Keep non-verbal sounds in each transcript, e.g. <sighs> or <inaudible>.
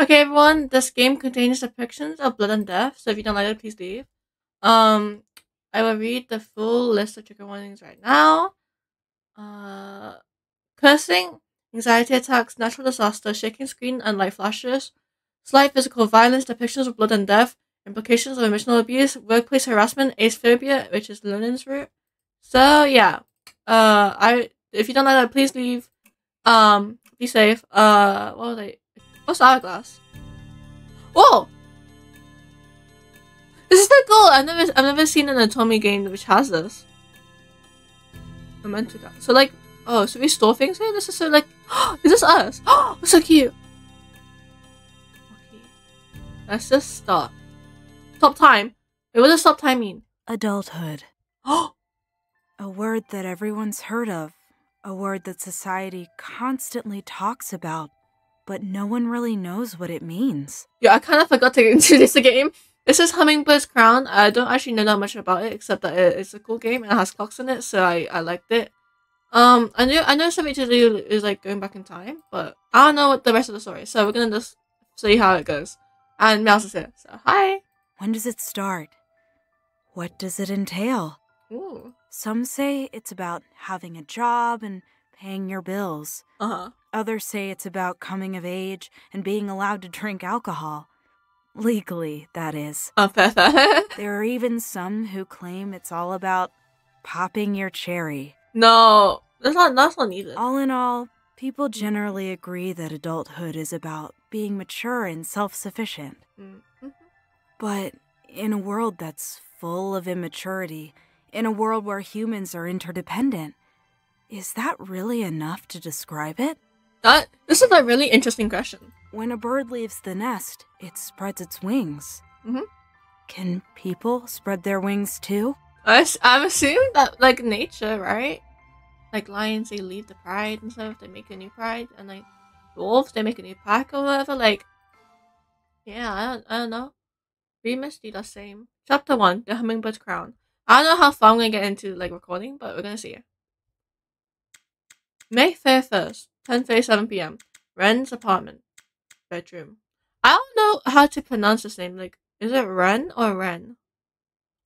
Okay, everyone, this game contains depictions of blood and death, so if you don't like it, please leave. Um, I will read the full list of trigger warnings right now. Uh, cursing, anxiety attacks, natural disaster, shaking screen and light flashes, slight physical violence, depictions of blood and death, implications of emotional abuse, workplace harassment, aphobia, which is Lenin's root. So yeah, uh, I if you don't like that, please leave. Um, be safe. Uh, what was I? What's hourglass? Whoa! This is the goal. I've never, I've never seen an otome game which has this. I meant to that. So like, oh, so we store things here. This is so like, <gasps> is this us? <gasps> Oh, so cute. Okay, let's just start. Stop time. Wait, what does stop time mean? Adulthood. <gasps> Oh, A word that everyone's heard of. A word that society constantly talks about, but no one really knows what it means. yeah, I kind of forgot to introduce <laughs> the game. This is Hummingbird's Crown. I don't actually know that much about it, except that it's a cool game and it has clocks in it, so I, I liked it. Um, I knew I know something to do is like going back in time, but I don't know what the rest of the story. is, So we're gonna just see how it goes. And Mouse is here, so hi. When does it start? What does it entail? Ooh. Some say it's about having a job and paying your bills. Uh huh. Others say it's about coming of age and being allowed to drink alcohol. Legally, that is. <laughs> There are even some who claim it's all about popping your cherry. no, that's not that's not needed. All in all, people generally agree that adulthood is about being mature and self sufficient. Mm, mhm. But in a world that's full of immaturity, in a world where humans are interdependent, is that really enough to describe it? That this is a really interesting question. When a bird leaves the nest, it spreads its wings. Mhm. Can people spread their wings too? I, I'm assuming that like nature, right? Like lions, they leave the pride and stuff. They make a new pride, and like wolves, they make a new pack or whatever. Like, yeah, I don't, I don't know. We must do the same. Chapter one: The Hummingbird's Crown. I don't know how far I'm gonna get into like recording, but we're gonna see. May thirty first, ten thirty seven p.m. Wren's apartment, bedroom. I don't know how to pronounce this name. Like, is it Ren or Ren?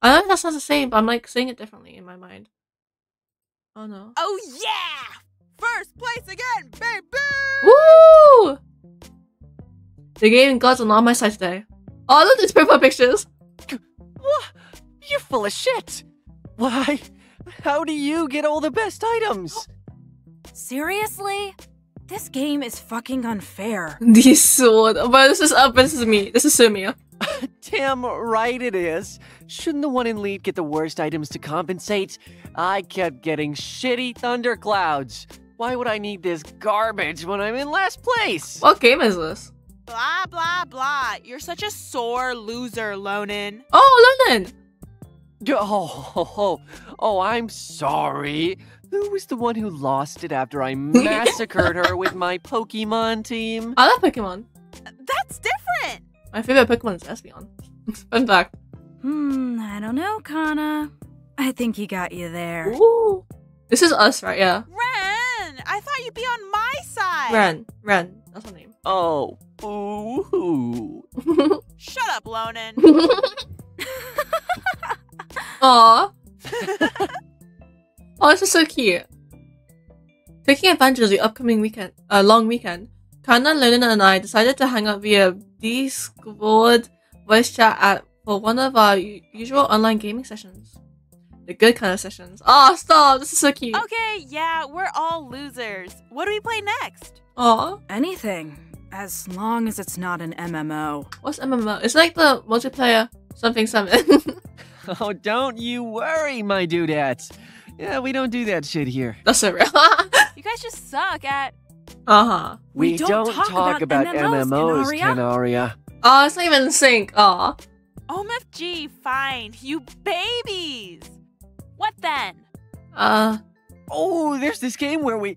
I know that sounds the same, but I'm like saying it differently in my mind. Oh no. Oh yeah! First place again, baby! Woo! The gaming gods are not on my side today. Oh, look at these profile pictures. What? You're full of shit. Why? How do you get all the best items? <gasps> <gasps> <gasps> Seriously? This game is fucking unfair. <laughs> This sword. But this is uh, this is me. This is Sumia. <laughs> Damn right it is. Shouldn't the one in lead get the worst items to compensate? I kept getting shitty thunderclouds. Why would I need this garbage when I'm in last place? What game is this? Blah blah blah. You're such a sore loser, Lonan. Oh, Lonan! Oh, <laughs> oh, oh, oh, I'm sorry. Who was the one who lost it after I <laughs> massacred her with my Pokemon team? I love Pokemon. That's different. My favorite Pokemon is Espeon. <laughs> Fun fact. Hmm, I don't know, Kana. I think he got you there. Ooh. This is us, right? Yeah. Wren, I thought you'd be on my side. Wren. Wren. That's her name. <laughs> Oh, ooh. Shut up, Lonan. Aww. Oh, this is so cute. Taking advantage of the upcoming weekend, uh, long weekend, Kana, Lennon, and I decided to hang out via Discord voice chat at for one of our usual online gaming sessions. The good kind of sessions. Oh, stop! This is so cute. okay, yeah, we're all losers. What do we play next? Oh, Anything, as long as it's not an MMO. what's MMO? It's like the multiplayer something something. <laughs> <laughs> Oh, don't you worry, my dudettes. Yeah, we don't do that shit here. <laughs> That's so real. You guys just suck at. uh huh. We We, don't don't, talk talk, about about, MMOs, MMOs, Kanaria. Kanaria. Oh, it's not even in sync. Aw. OMFG, fine. You babies. What then? Uh. Oh, there's this game where we.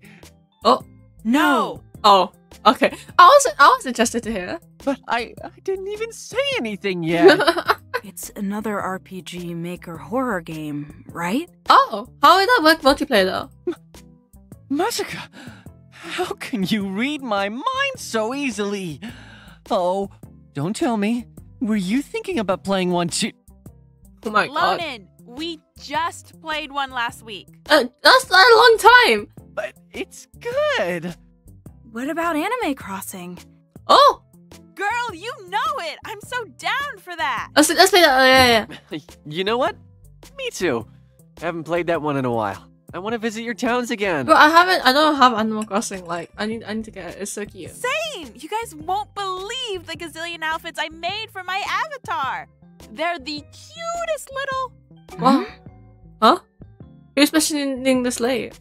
Oh. No! Oh. Okay. I was I was interested to hear. But I, I didn't even say anything yet. <laughs> It's another RPG maker horror game, right? oh, how would that work multiplayer though? Masaka, how can you read my mind so easily? Oh, don't tell me. Were you thinking about playing one too? Oh my god. Lonan, we just played one last week. Uh, that's not a long time. But it's good. What about Anime Crossing? Oh, Girl, you know it. I'm so down for that. let's let's play that. Oh, yeah, yeah. <laughs> You know what? Me too. I haven't played that one in a while. I want to visit your towns again. But I haven't. I don't have Animal Crossing. Like I need. I need to get it. It's so cute. Same. You guys won't believe the gazillion outfits I made for my avatar. They're the cutest little. What? Huh? Who's mentioning this late?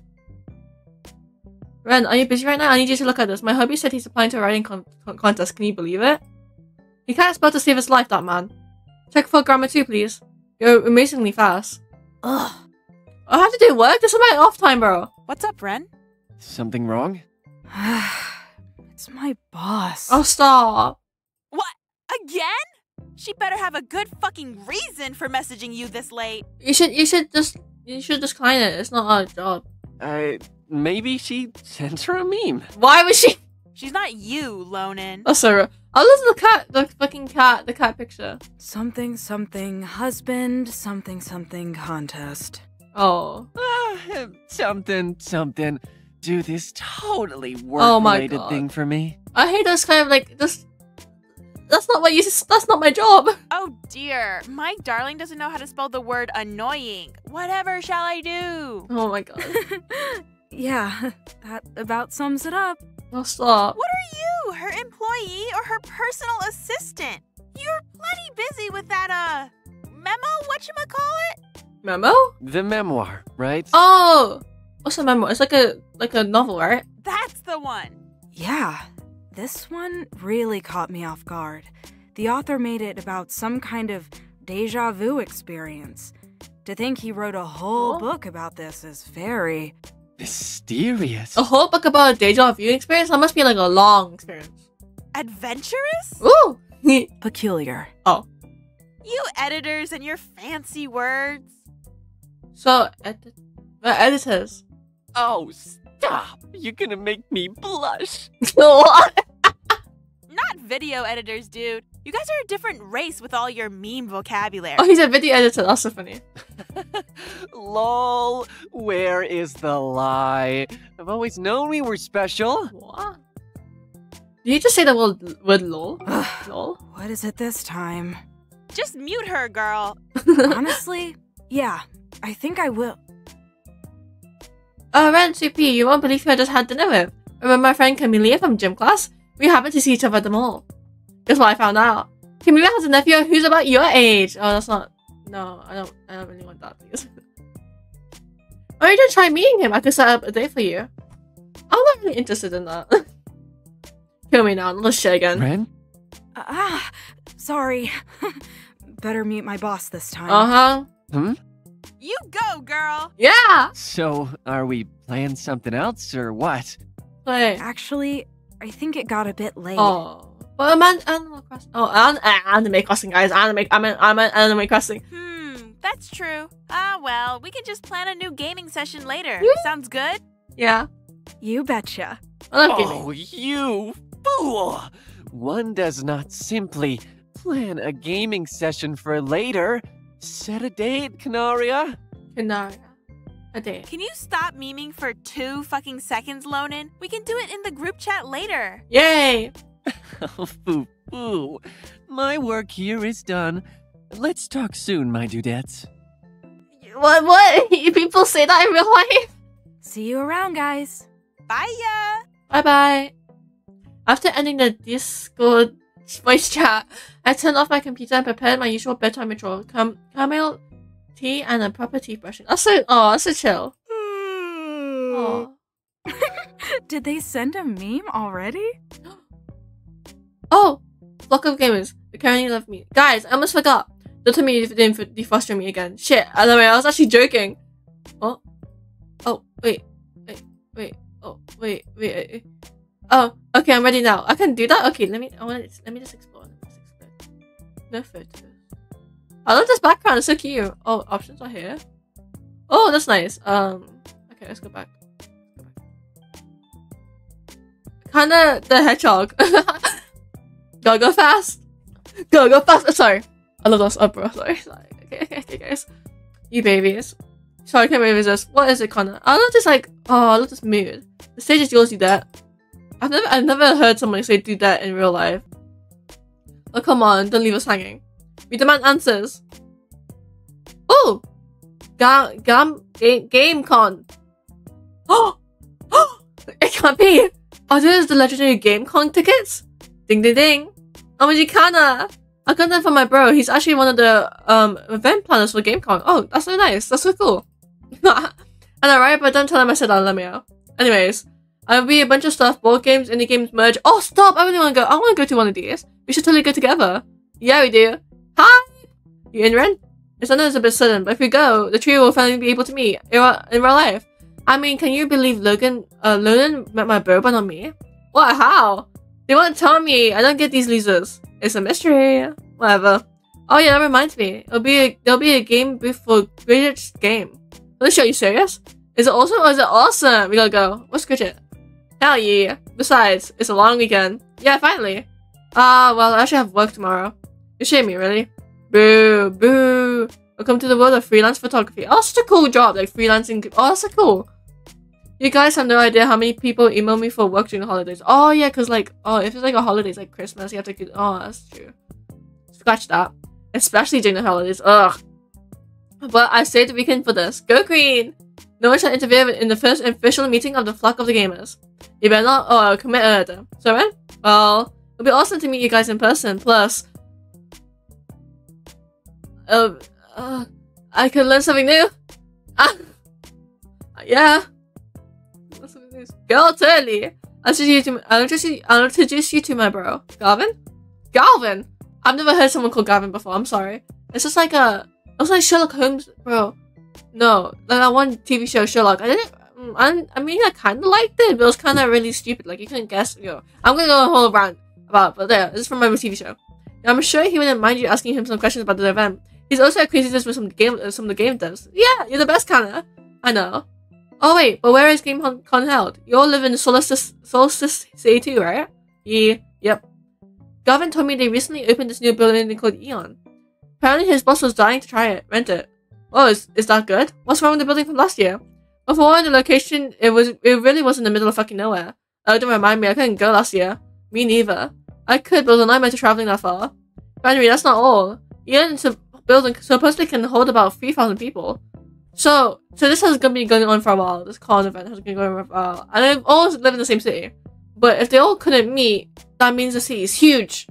Wren, are you busy right now? I need you to look at this. My hubby said he's applying to a writing con- con- contest. Can you believe it? He can't spell to save his life, that man. Check for grammar too, please. You're amazingly fast. Ugh. I have to do work. This is my off time, bro. What's up, Wren? Something wrong? <sighs> it's my boss. Oh, stop. What? Again? She better have a good fucking reason for messaging you this late. You should. You should just. You should just decline it. It's not our job. Uh, maybe she sent her a meme. Why was she? <laughs> She's not you, Lonan. Oh, sorry. I love the cat. The fucking cat. The cat picture. Something something husband, something something contest. Oh. Ah, something, something. Do this totally Oh my work-related God. thing for me. I hate those kind of like this. That's not what you. That's not my job. <laughs> Oh dear, my darling doesn't know how to spell the word annoying. Whatever shall I do? Oh my god. <laughs> yeah, <laughs> that about sums it up. Oh stop. What are you, her employee or her personal assistant? You're plenty busy with that, uh, memo? Whatchamacallit? Memo? The memoir, right? Oh. What's a memo? It's like a like a novel, right? That's the one. Yeah, this one really caught me off guard. The author made it about some kind of deja vu experience. To think he wrote a whole Oh. book about this is very. Mysterious. A whole book about a deja vu experience. That must be like a long experience. Adventurous? Ooh. <laughs> peculiar. Oh. You editors and your fancy words. so edit. Uh, editors. Oh, stop! You're gonna make me blush. <laughs> Not video editors, dude. You guys are a different race with all your meme vocabulary. Oh, he's a video editor. That's so funny. <laughs> Lol, where is the lie? I've always known we were special. What? Did you just say the word word lol? <sighs> Lol. what is it this time? Just mute her, girl. <laughs> Honestly, yeah, I think I will. Oh, Wren, CP, you won't believe who I just had dinner with. Remember my friend Camelia from gym class? We happened to see each other at the mall. Guess what I found out? Camelia has a nephew who's about your age. Oh, that's not. No, I don't. I don't really want that, please. <laughs> or you just try meeting him. I could set up a date for you. I'm not really interested in that. <laughs> Kill me now. Let's shit again. Wren? Ah, sorry. <laughs> Better meet my boss this time. Uh huh. Hmm? You go, girl. Yeah. So, are we playing something else or what? Play. Actually, I think it got a bit late. Oh. Well, man, Animal Crossing. Oh, an- uh, Anime Crossing, guys. Anime. I'm an, I'm an Anime Crossing. Hmm, that's true. Ah, well, we can just plan a new gaming session later. Yeah. Sounds good? Yeah. You betcha. I love gaming. Oh, you fool! One does not simply plan a gaming session for later. Set a date, Kanaria. Kanaria. A date. Can you stop memeing for two fucking seconds, Lonan? We can do it in the group chat later. Yay! Oh, foo foo. My work here is done. Let's talk soon, my dudettes. What? What? People say that in real life? See you around, guys. Bye, ya. Bye bye. After ending the Discord voice chat, I turned off my computer and prepared my usual bedtime ritual: Cam- chamomile tea and a proper teeth brushing. That's so. Oh, that's so chill. Oh. Did they send a meme already? Oh, flock of gamers. They currently love me. Guys, I almost forgot. Don't tell me you didn't defroster me again. Shit. Anyway, I was actually joking. Oh. Oh, wait. Wait. Wait. Oh, wait. Wait. Oh, okay. I'm ready now. I can do that. Okay. Let me. I want. Let me just explore. Let me just explore. No photos. I love this background. It's so cute. Oh, options are here. Oh, that's nice. Um. Okay, let's go back. Kinda the hedgehog. <laughs> Go go fast. Go go fast. Oh, sorry. I love. Oh, bro. Sorry. <laughs> sorry. Okay, okay, guys. You babies. Sorry, I can't believe this. What is it, Connor? I love this like. Oh, I love this mood. The stage is yours. Do that. I've never, I've never heard someone say do that in real life. Oh come on! Don't leave us hanging. We demand answers. Oh, Gam Gam Game GameCon. Oh, oh, it can't be. Oh, Are those the legendary GameCon tickets? Ding ding ding. OMG Kana. I got that from my bro. He's actually one of the um event planners for GameCon. Oh, that's so nice. That's so cool. <laughs> and alright, but don't tell him I said that. Let me know. Anyways, I'll be a bunch of stuff. Board games, indie games, merge. Oh, stop! I really want to go. I want to go to one of these. We should totally go together. Yeah, we do. Hi. You in, Wren? It's I know it's a bit sudden, but if we go, the trio will finally be able to meet in real, in real life. I mean, can you believe Logan, uh, Logan met my bro, but not me? What? How? They won't tell me. I don't get these losers. It's a mystery. Whatever. Oh yeah, that reminds me. It'll be a, there'll be a game before for Gidget's game. Let's show you serious? Is it awesome or is it awesome? We gotta go. What's Gridget? Hell yeah. Besides, it's a long weekend. Yeah, finally. Ah, uh, well, I actually have work tomorrow. You shame me, really? Boo, boo. Welcome to the world of freelance photography. Oh, such a cool job, like freelancing. Oh, that's so cool. You guys have no idea how many people email me for work during the holidays. Oh yeah, cause like oh if it's like a holidays like Christmas, you have to get oh that's true. Scratch that. Especially during the holidays. Ugh. But I saved the weekend for this. Go green! No one shall interfere in the first official meeting of the flock of the gamers. You better not oh commit murder. So when? Well, it'll be awesome to meet you guys in person. Plus, uh, uh I could learn something new. Ah, <laughs> yeah. Girl Turley. I'll introduce you to I'll introduce I'll introduce you to my bro. Galvin? Galvin! I've never heard someone called Gavin before, I'm sorry. It's just like a it's like Sherlock Holmes, bro. No, like that one TV show Sherlock. I didn't mm, I, mean I kinda liked it, but it was kinda really stupid. Like you couldn't guess yo. I'm gonna go a whole rant about but there, this is from my TV show. Now, I'm sure he wouldn't mind you asking him some questions about the event. He's also acquaintances with some game some of the game devs. Yeah, you're the best kinda. I know. Oh wait, but where is GameCon held? You all live in Solstice, Solstice City too, right? Yeah, yep. Gavin told me they recently opened this new building called Eon. Apparently his boss was dying to try it, rent it. Oh, is, is that good? What's wrong with the building from last year? Well, for one, the location, it was it really was in the middle of fucking nowhere. Oh, don't remind me, I couldn't go last year. Me neither. I could, but it was a nightmare to traveling that far. Anyway, that's not all. Eon's building supposedly can hold about 3,000 people. So, so this has been going on for a while. This con event has been going on for a while, and they've all live in the same city. But if they all couldn't meet, that means the city is huge,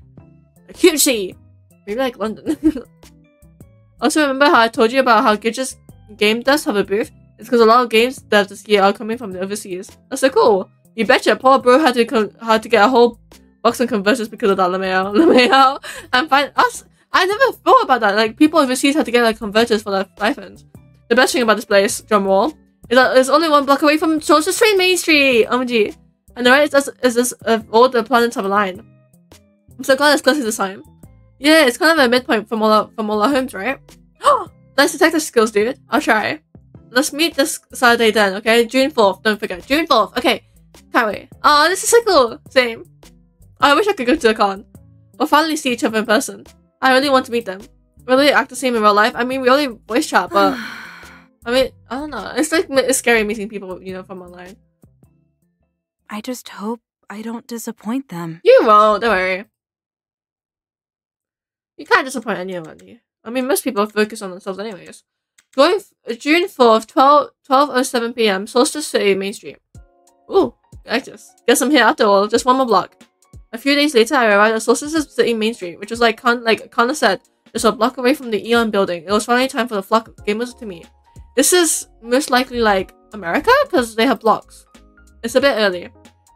a huge city, maybe like London. <laughs> also, remember how I told you about how Gidget's game does have a booth? It's because a lot of games that this year are coming from the overseas. That's so cool. You betcha, poor bro had to had to get a whole box of converters because of that Lameo, <laughs> Lameo, and find us. I never thought about that. Like people overseas had to get like converters for their iPhones. The best thing about this place, drumroll, is that it's only one block away from Solstice Street Main Street. OMG. And the right is, is this uh, all the planets have aligned. I'm so glad it's close this time. Yeah, it's kind of a midpoint from all our, from all our homes, right? <gasps> nice detective skills, dude. I'll try. Let's meet this Saturday then, okay? June 4th, don't forget. June 4th, okay. Can't wait. Oh, this is so cool. Same. I wish I could go to the con. We'll finally see each other in person. I really want to meet them. Really act the same in real life. I mean, we only voice chat, but <sighs> <sighs> <sighs> I mean, I don't know. It's like it's scary meeting people, you know, from online. I just hope I don't disappoint them. You won't. Don't worry. You can't disappoint anyone. I mean, most people focus on themselves anyways. Going uh, June 4th, 12, 12.07 p.m., Solstice City, Main Street. Ooh, I just Guess I'm here after all, just one more block. A few days later, I arrived at Solstice City, Main Street, which was like, Con like Connor said, just a block away from the Eon building. It was finally time for the flock of gamers to meet. This is most likely like America because they have blocks. It's a bit early.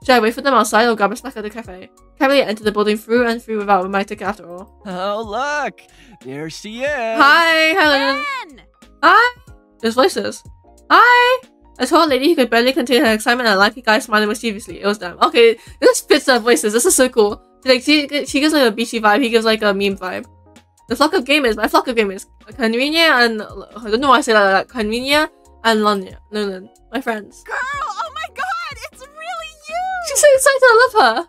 Should I wait for them outside or grab a snack at the cafe? Can't really enter the building through and through without my ticket after all. Oh, look! There she is! Hi, Helen! Ben! Hi! There's voices. Hi! I saw a lady who could barely contain her excitement and a lanky guy smiling mischievously. It was them. Okay, this fits their voices. This is so cool. Like, she, she gives like a beachy vibe, he gives like a meme vibe. The flock of gamers, my flock of gamers. Convenia and I don't know why I say that like Convenia and Lonya, Nolan, my friends. Girl, oh my god, it's really you! She's so excited, I love her.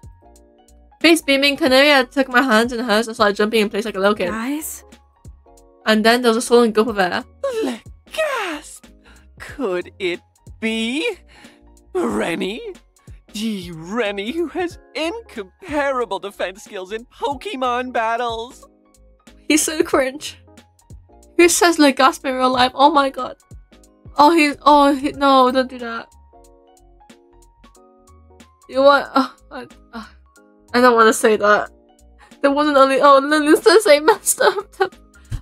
Face beaming, Kanaria took my hands in hers and started jumping in place like a little kid. Guys? And then there was a swollen gulp of air. Le gasp! Could it be Rennie? The Rennie who has incomparable defense skills in Pokemon battles. He's so cringe. Who says like gasp in real life? Oh my god. Oh, he. Oh, he, no, don't do that. You want? Oh, I, oh, I don't want to say that. There wasn't only. Oh, Lily says I messed up.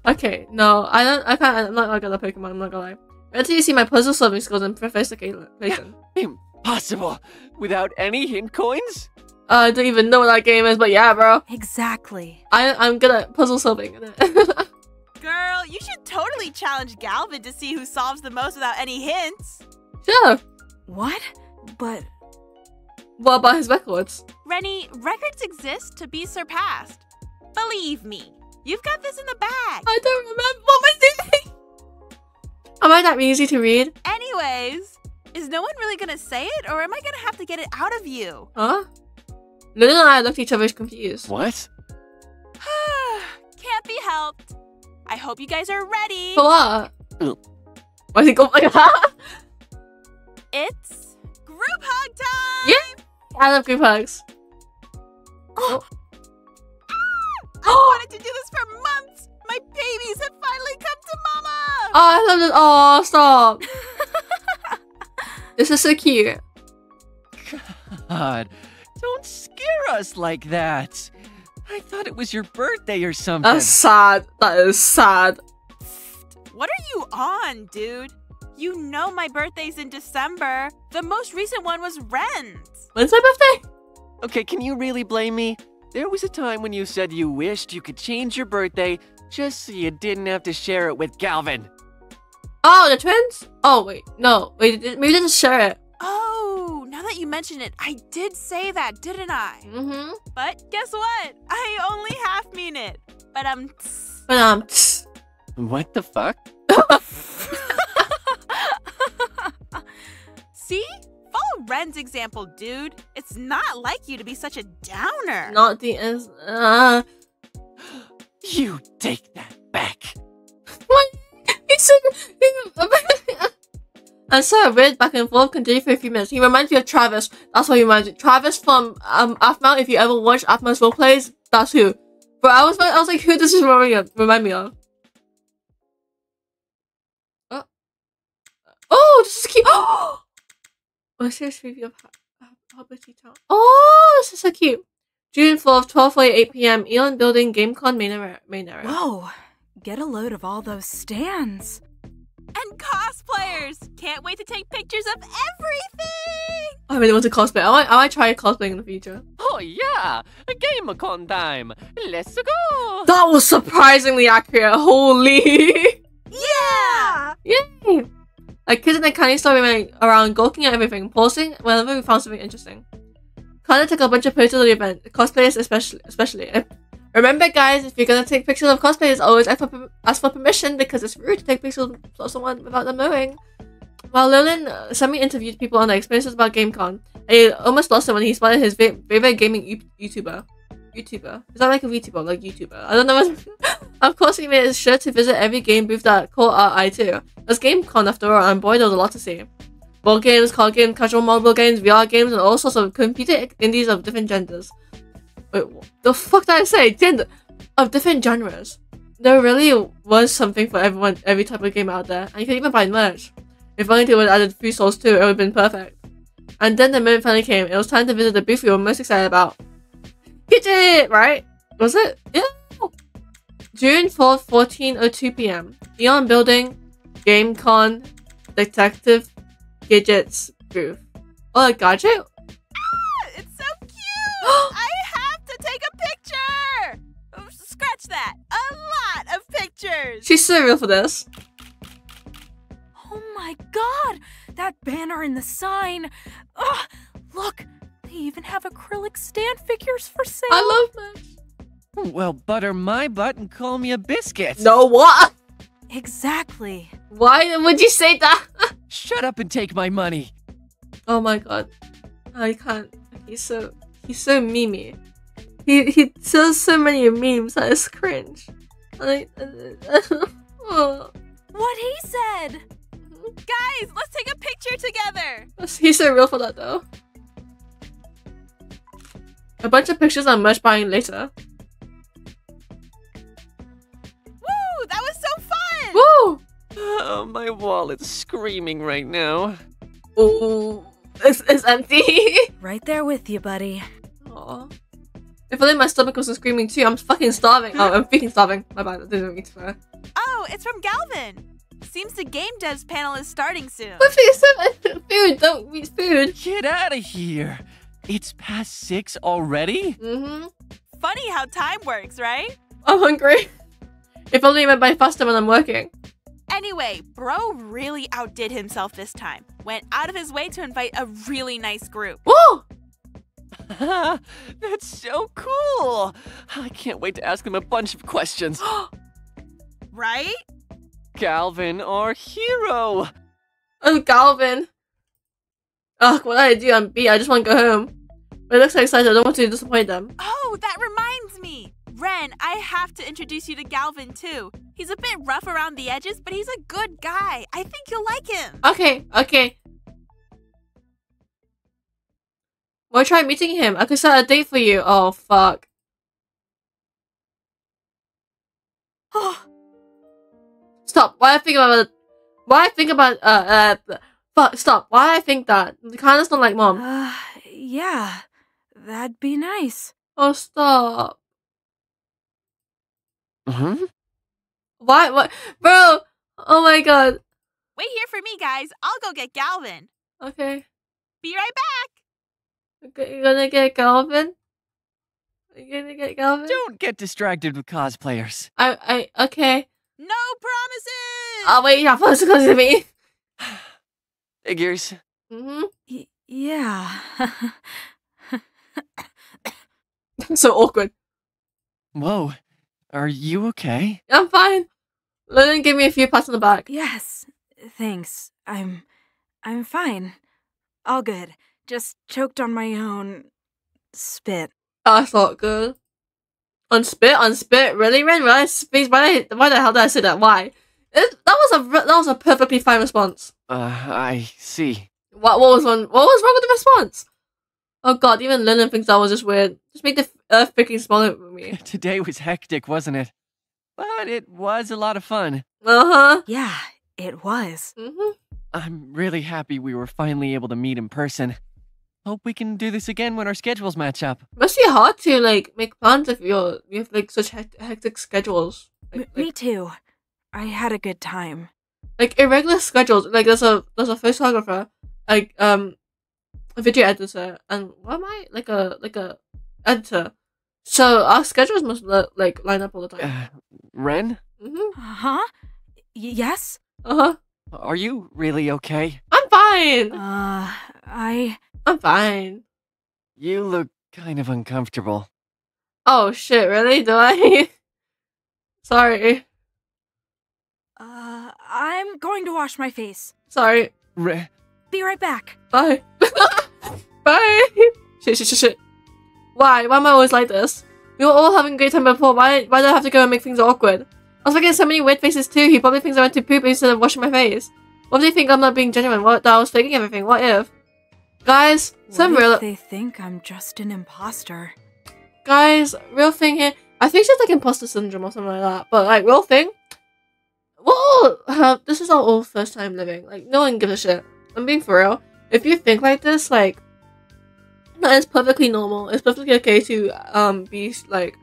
okay, no, I don't. I can't. I'm not gonna Pokemon. I'm not gonna lie. Until you see my puzzle solving skills in Professor Layton. Impossible. Without any hint coins? I don't even know what that game is, but yeah, bro. Exactly. I I'm good at puzzle solving. <laughs> Girl, you should totally challenge Galvin to see who solves the most without any hints. sure. What? But What about his records? Rennie, records exist to be surpassed. Believe me, you've got this in the bag. I don't remember what was it. <laughs> Am I that easy to read? Anyways, is no one really gonna say it, or am I gonna have to get it out of you? Huh? Lily and I looked at each other confused. What? <sighs> Can't be helped. I hope you guys are ready. For what? Mm. Why is he going like that? It's group hug time. Yeah. I love group hugs. Oh. I wanted to do this for months. My babies have finally come to mama. Oh, I love this. Oh, stop. <laughs> this is so cute. God, don't scare us like that. I thought it was your birthday or something. That's sad. That is sad. What are you on, dude? You know my birthday's in December. The most recent one was Wren's. When's my birthday? Okay, can you really blame me? There was a time when you said you wished you could change your birthday just so you didn't have to share it with Galvin. Oh, the twins? Oh, wait. No. Wait, maybe they just share it. Oh, now that you mention it, I did say that, didn't I? Mm-hmm. But guess what? I only half mean it. But um, But, um, tss. What the fuck? <laughs> see? Follow Wren's example, dude. It's not like you to be such a downer. not the ins- uh <gasps> You take that and so weird back and forth continued for a few minutes. He reminds me of Travis. That's what he reminds me. Travis from um Aphmau. If you ever watch Aphmau's roleplays, that's who. But I was I was like, who does this remind me of? Remind me of? Oh, oh, this is cute. <gasps> Oh, a serious review of Hobbity Town. Oh, this is so cute. June 4th, 12.48 p.m. Eon Building GameCon main. Main area. whoa, get a load of all those stands. And cosplayers. Can't wait to take pictures of everything. I really want to cosplay. I might, I might try cosplaying in the future. Oh yeah, a GameCon time. Let's go. That was surprisingly accurate. Holy. Yeah. Yay! Like kids in the candy store we went around gawking at everything, pausing whenever we found something interesting. Kinda took a bunch of photos of the event, cosplayers especially. especially. Remember, guys, if you're gonna take pictures of cosplayers, always ask for, ask for permission because it's rude to take pictures of someone without them knowing. While Lilin uh, semi-interviewed people on their experiences about GameCon, I almost lost him when he spotted his favorite gaming YouTuber. YouTuber? Is that like a VTuber? Like YouTuber? I don't know. <laughs> of course, he made sure to visit every game booth that caught our eye too. It's GameCon after all, and boy, there was a lot to see. Board games, card games, casual mobile games, VR games, and all sorts of computer indies of different genders. Wait, the fuck did I say? Gender of different genres. There really was something for everyone, every type of game out there, and you can even buy merch. If only they would added free souls too, it would have been perfect. And then the moment finally came. It was time to visit the booth we were most excited about. Gidget, right? Was it? Yeah. June 4th, 14.02 p.m. Eon Building, GameCon, Detective, Gidget's booth. Oh, a gadget? She's so real for this. Oh my god! That banner and the sign! Ugh! Look! They even have acrylic stand figures for sale! I love this. Well, butter my butt and call me a biscuit. No, what? Exactly. Why would you say that? <laughs> Shut up and take my money. oh my god. I can't. He's so he's so mimi. he he says so many memes that is cringe. Like, <laughs> oh. What he said. Guys, let's take a picture together. <laughs> He's so real for that though. A bunch of pictures I'm merch buying later. Woo! That was so fun. Woo! <gasps> Oh, my wallet's screaming right now. Ooh, it's, it's empty. <laughs> Right there with you, buddy. Aw. If only my stomach wasn't screaming too. I'm fucking starving. Oh, I'm freaking starving. My bad. I didn't mean to swear. Oh, it's from Galvin. Seems the game devs panel is starting soon. But please, food. Don't eat food. Get out of here. It's past six already? Mm-hmm. Funny how time works, right? I'm hungry. If only I went by faster when I'm working. Anyway, Bro really outdid himself this time. Went out of his way to invite a really nice group. Woo! <laughs> That's so cool. I can't wait to ask them a bunch of questions. <gasps> Right? Galvin, our hero. Oh, Galvin. Ugh, what did I do? I'm beat. I just want to go home. But it looks so excited. I don't want to disappoint them. Oh, that reminds me. Wren, I have to introduce you to Galvin too. He's a bit rough around the edges, but he's a good guy. I think you'll like him. Okay, okay. Well, try meeting him. I could set a date for you. Oh, fuck. <gasps> Stop. Why I think about it? Why I think about uh uh fuck stop. Why I think that? Kinda's not like mom. Uh, <sighs> yeah, that'd be nice. Oh stop. Hmm? Why what bro? Oh my god. Wait here for me, guys. I'll go get Galvin. Okay. Be right back. Okay, you're gonna get Galvin? Are you gonna get Galvin? Don't get distracted with cosplayers. I I okay. No promises. I'll wait here first because to me. Figures. Mm-hmm. Y- yeah. <coughs> so awkward. Whoa. Are you okay? I'm fine. Lennon gave me a few pats on the back. yes, thanks. I'm. I'm fine. All good. Just choked on my own spit. Oh, That's not good. On spit, on spit, really, Wren? Why, why, why, why the hell did I say that? Why? It, that was a that was a perfectly fine response. Uh, I see. What what was on? What was wrong with the response? Oh god, even Lennon thinks that was just weird. Just make the earth freaking smaller for me. <laughs> Today was hectic, wasn't it? But it was a lot of fun. Uh huh. Yeah, it was. Mhm. I'm really happy we were finally able to meet in person. Hope we can do this again when our schedules match up. Must be hard to like make plans if you're you have like such hect- hectic schedules. M- Like, me too. I had a good time. like irregular schedules. Like there's a there's a photographer, like um, a video editor, and what am I? Like a like a editor. So our schedules must li- like line up all the time. Uh, Wren, Mhm. Huh? Y- yes? Uh huh. are you really okay? I'm fine. Uh, I. I'm fine. You look kind of uncomfortable. Oh shit! Really? Do I? <laughs> Sorry. Uh, I'm going to wash my face. Sorry. Re- Be right back. Bye. <laughs> Bye. Shit, shit, shit, shit. Why? Why am I always like this? We were all having a great time before. Why? Why do I have to go and make things awkward? I was making so many weird faces too. He probably thinks I went to poop instead of washing my face. What if they think I'm not being genuine? What? That I was faking everything? What if? Guys, some real they think I'm just an imposter? guys, real thing here. I think she's like imposter syndrome or something like that. But like real thing. Well, uh, this is our all first time living. Like no one gives a shit. I'm being for real. If you think like this, like that is perfectly normal. It's perfectly okay to um be like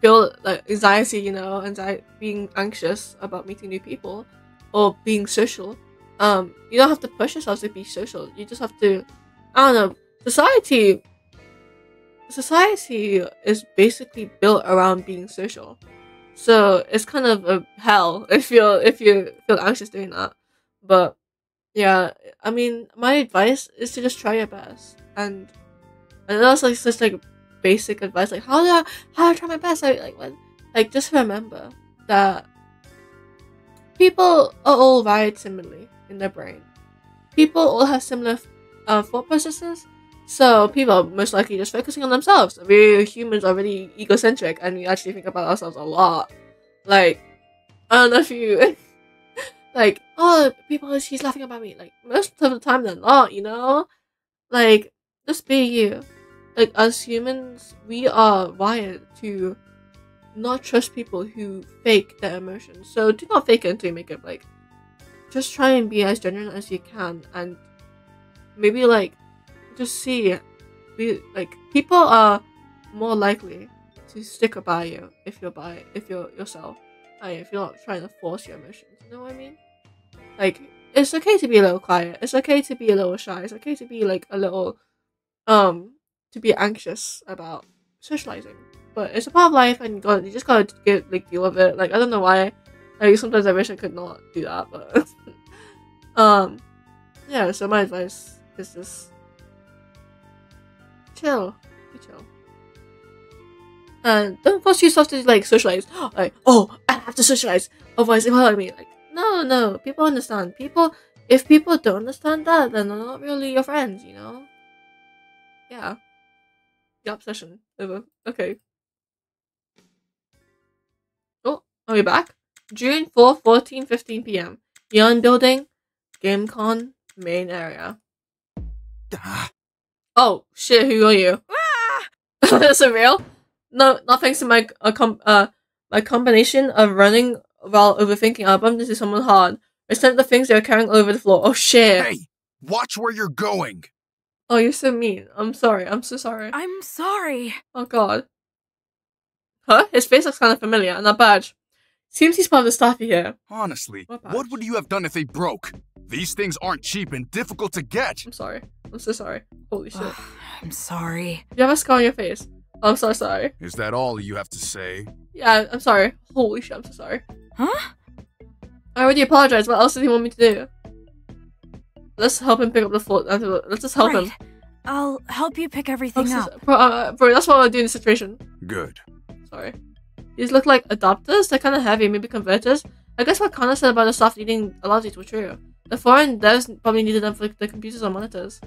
feel like anxiety, you know, anxiety, being anxious about meeting new people or being social. Um, you don't have to push yourself to be social. You just have to, I don't know. Society, society is basically built around being social, so it's kind of a hell <laughs> if you if you feel anxious doing that. But yeah, I mean, my advice is to just try your best, and and that's like such like basic advice, like how do I how do I try my best? Like like when like just remember that people are all wired similarly in their brain. People all have similar uh, thought processes, So people are most likely just focusing on themselves. We humans are really egocentric and we actually think about ourselves a lot. Like, I don't know if you <laughs> like, oh people she's laughing about me. Like most of the time they're not, you know? Like, just be you. Like as humans, we are wired to not trust people who fake their emotions. So do not fake it until you make it like just try and be as genuine as you can and maybe like just see be like people are more likely to stick by you if you're by if you're yourself like, if you're not trying to force your emotions you know what i mean? Like it's okay to be a little quiet it's okay to be a little shy it's okay to be like a little um to be anxious about socializing but it's a part of life and you just gotta get like deal with it. Like i don't know why like sometimes i wish i could not do that but <laughs> um yeah so my advice is just chill. Be chill. And don't force yourself to like socialize. <gasps> Like, oh, I have to socialize. Otherwise, it will hurt me. Like, no, no. People understand. People, if people don't understand that, then they're not really your friends. You know. Yeah. The obsession over. Okay. Oh, are we back? June 4, 14, 15 p.m. Neon Building, GameCon, main area. Ah, Oh shit! Who are you? Ah! <laughs> That's a real. No, not thanks to my uh, com- uh my combination of running while overthinking. I bumped into someone hard. I sent the things they were carrying over the floor. Oh shit! Hey, watch where you're going. Oh, you're so mean. I'm sorry. I'm so sorry. I'm sorry. Oh god. Huh? His face looks kind of familiar, and that badge. Seems he's part of the staff here. Honestly, What what would you have done if they broke? These things aren't cheap and difficult to get. I'm sorry. I'm so sorry. Holy shit. I'm sorry. you have a scar on your face. Oh, I'm so sorry. Is that all you have to say? Yeah, I'm sorry. Holy shit, I'm so sorry. Huh? I already apologized. What else does he want me to do? Let's help him pick up the floor. Let's just help right. him. I'll help you pick everything so- up. bro, uh, bro, that's what I do in this situation. Good. Sorry. These look like adapters. They're kind of heavy, maybe converters. I guess what Connor said about the soft eating a lot of these were true. The foreign devs probably needed them for the computers or monitors.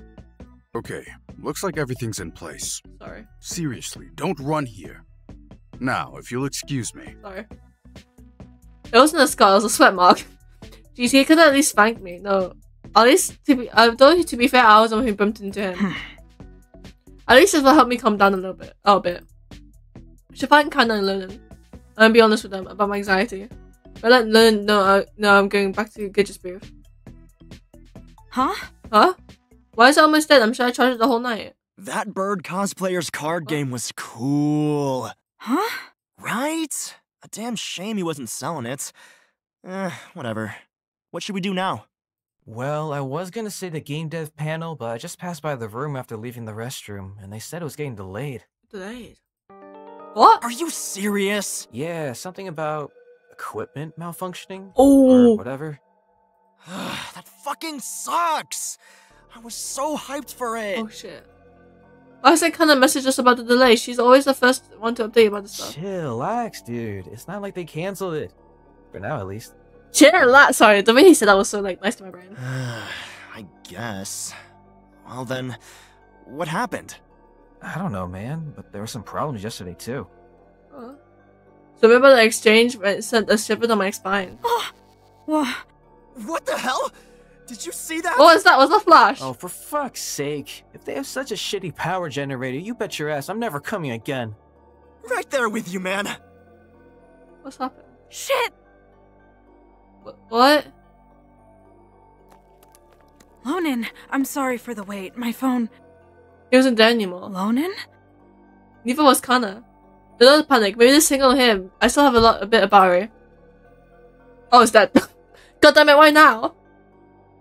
Okay, looks like everything's in place. Sorry. Seriously, don't run here. Now, if you'll excuse me. Sorry. It wasn't a scar, it was a sweat mark. Jeez, he could at least spank me. No. At least, to be, uh, though, to be fair, I was the one who bumped into him. <sighs> at least this will help me calm down a little bit. Oh, a bit. I should find Kana and Lennon. And be honest with them about my anxiety. But let Lennon know, uh, no, I'm going back to Gidget's booth. Huh? Huh? Why is it almost dead? I'm sure I charged it the whole night. That bird cosplayer's card game was cool. Huh? Right? A damn shame he wasn't selling it. Eh, whatever. What should we do now? Well, I was gonna say the game dev panel, but I just passed by the room after leaving the restroom, and they said it was getting delayed. Delayed. What? Are you serious? Yeah, something about equipment malfunctioning? Oh. Or whatever. <sighs> that fucking sucks. I was so hyped for it. Oh shit. Why is that kind of message us about the delay? She's always the first one to update about the stuff. Chillax, dude. It's not like they canceled it. For now, at least. Chill out. Sorry, the way he said that was so like nice to my brain. <sighs> I guess. Well then, what happened? I don't know, man, but there were some problems yesterday, too. Oh. So remember the exchange when it sent a shiver down my spine? <gasps> Oh, wha- What the hell? Did you see that? What was that? Was that Flash? Oh, for fuck's sake. If they have such a shitty power generator, you bet your ass I'm never coming again. Right there with you, man. What's happened? Shit! Wh- What? Lonan, I'm sorry for the wait. My phone. He wasn't there anymore. Lonan? Neither was Kana. Don't panic. Maybe they single him. I still have a lot, a bit of battery. Oh, it's dead. <laughs> God damn it! Why now?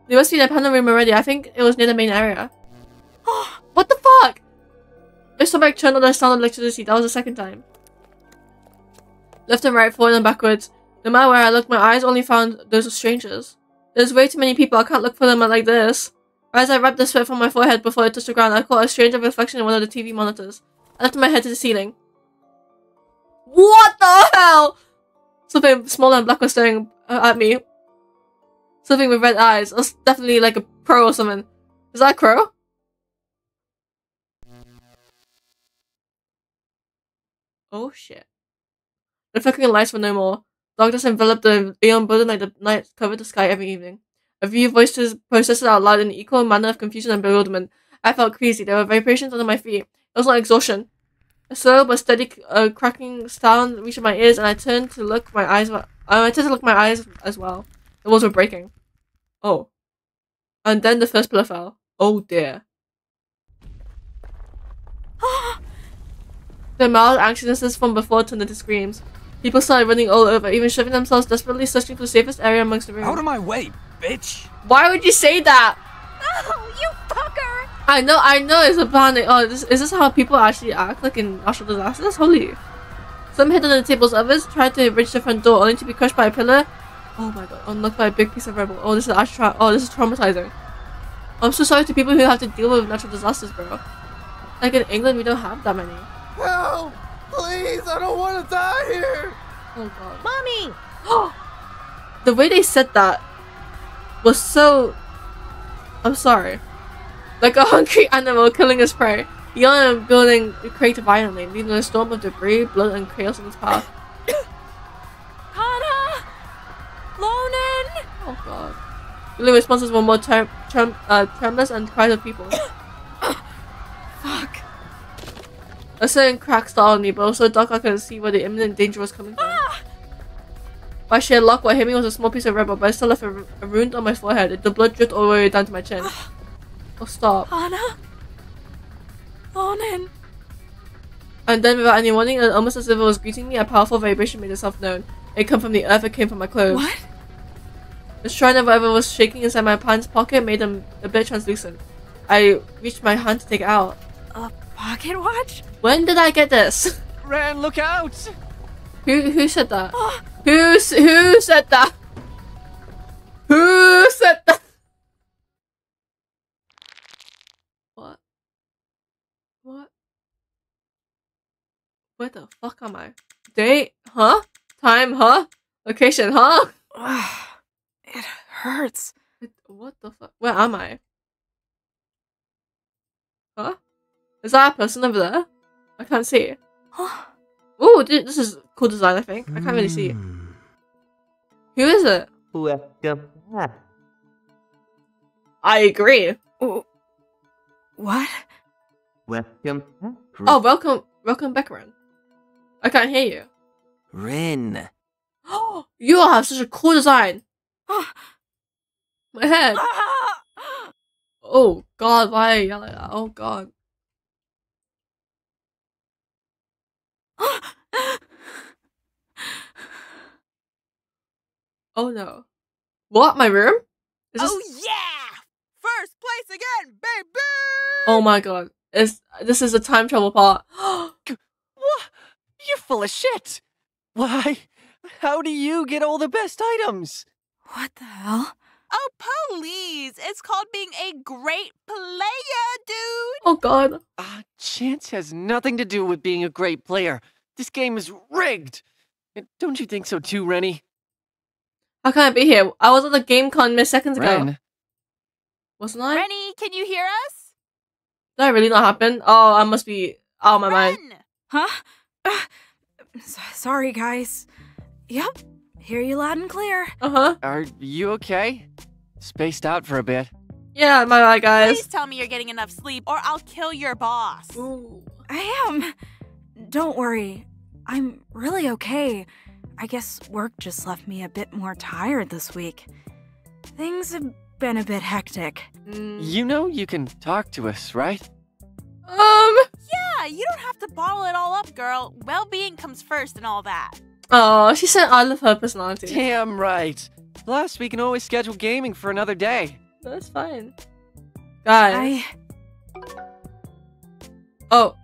They must be in the panel room already. I think it was near the main area. <gasps> What the fuck? There's some like channel that sound of electricity. That was the second time. Left and right, forward and backwards. No matter where I looked, my eyes only found those strangers. There's way too many people. I can't look for them like this. As I rubbed the sweat from my forehead before I touched the ground, I caught a strange reflection in one of the TV monitors. I lifted my head to the ceiling. What the hell? Something small and black was staring uh, at me. Something with red eyes. It was definitely like a crow or something. Is that a crow? Oh shit. The flickering lights were no more. Darkness enveloped the eon building like the night covered the sky every evening. A few voices processed out loud in equal manner of confusion and bewilderment. I felt queasy. There were vibrations under my feet. It was like exhaustion. A slow but steady uh, cracking sound reached my ears, and I turned to look. My eyes were. Uh, I turned to look. My eyes as well. The walls were breaking. Oh. And then the first pillar fell. Oh dear. <gasps> The mild anxiousness from before turned into screams. People started running all over, even shoving themselves desperately searching for the safest area amongst the room. Out of my way, bitch! Why would you say that? Oh, you fucker! I know, I know it's a panic. Oh, this, is this how people actually act, like in natural disasters? Holy. Some hid under the tables, others tried to reach the front door, only to be crushed by a pillar. Oh my god, unlocked by a big piece of rubble. Oh, this is actually, oh, this is traumatizing. I'm so sorry to people who have to deal with natural disasters, bro. Like in England, we don't have that many. Help! Please, I don't want to die here! Oh god. Mommy! <gasps> the way they said that was so. I'm sorry. Like a hungry <laughs> animal killing its prey. The young building cratered violently, leaving a storm of debris, blood, and chaos in its path. <coughs> Hana! Lonan! Oh god. The only responses were more trem- trem- uh, and cries of people. <coughs> Fuck. A certain crack startled me, but also dark I couldn't see where the imminent danger was coming from. By sheer luck, what hit me was a small piece of rubber, but it still left a, a wound on my forehead. The blood dripped all the way down to my chin. Oh, stop. Hana? Lonan? And then, without any warning, and almost as if it was greeting me, a powerful vibration made itself known. It came from the earth, it came from my clothes. What? The shrine of whatever was shaking inside my pants pocket made them a bit translucent. I reached my hand to take it out. A pocket watch? When did I get this? <laughs> Wren, look out! Who who said that? Who who said that? Who said that? What? What? Where the fuck am I? Date? Huh? Time? Huh? Location? Huh? <sighs> It hurts. It- What the fuck? Where am I? Huh? Is that a person over there? I can't see. Huh? Oh, this is cool design. I think I can't really see. Hmm. Who is it? Welcome back. I agree. What? Welcome back. Oh, welcome, welcome back, Wren. I can't hear you. Rin. Oh, <gasps> you all have such a cool design. <gasps> My head. <gasps> Oh God, why are you yelling at? Oh God. Oh no. What? My room? Is this- Oh yeah! First place again, baby! oh my God. Is this is a time travel part? <gasps> What? You're full of shit! Why? How do you get all the best items? What the hell? Oh, please! It's called being a great player, dude! oh God. Ah, chance has nothing to do with being a great player. This game is rigged. Uh, Don't you think so too, Rennie? How can I be here? I was at the game con minutes seconds ago. Wren, Wasn't I? Rennie, can you hear us? Did that really not happen? Oh, I must be out of my mind. Wren! Huh? Ugh. S- sorry, guys. Yep. Hear you loud and clear. Uh huh. are you okay? Spaced out for a bit. Yeah, my bad, guys. Please tell me you're getting enough sleep or I'll kill your boss. Ooh. I am. Don't worry. I'm really okay. I guess work just left me a bit more tired this week. Things have been a bit hectic. Mm. You know you can talk to us, right? Um. Yeah, you don't have to bottle it all up, girl. Well being comes first and all that. Oh, she said I love her personality. Damn right. Plus, we can always schedule gaming for another day. That's fine. Guys. I. Oh.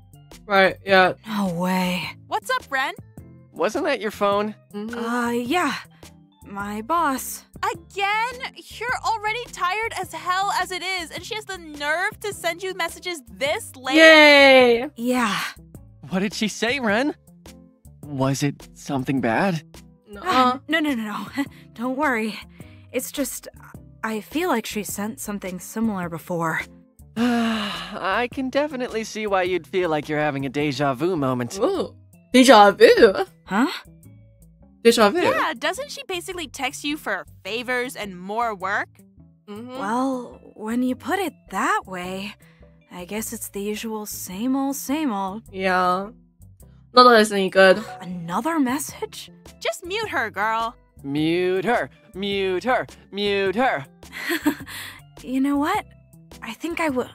Right. Yeah. No way. What's up, Wren? Wasn't that your phone? Mhm. Uh, yeah. My boss. Again? You're already tired as hell as it is, and she has the nerve to send you messages this late? Yay. Yeah. What did she say, Wren? Was it something bad? No. Uh, <sighs> no, no, no, no. <laughs> Don't worry. It's just. I feel like she sent something similar before. <sighs> I can definitely see why you'd feel like you're having a deja vu moment. Ooh. Deja vu. Huh? Deja vu. Yeah, doesn't she basically text you for favors and more work? Mhm. Well, when you put it that way, I guess it's the usual same old, same old. Yeah. Not that it's any good. Another message? Just mute her, girl. Mute her, mute her, mute her. <laughs> you know what? I think I will.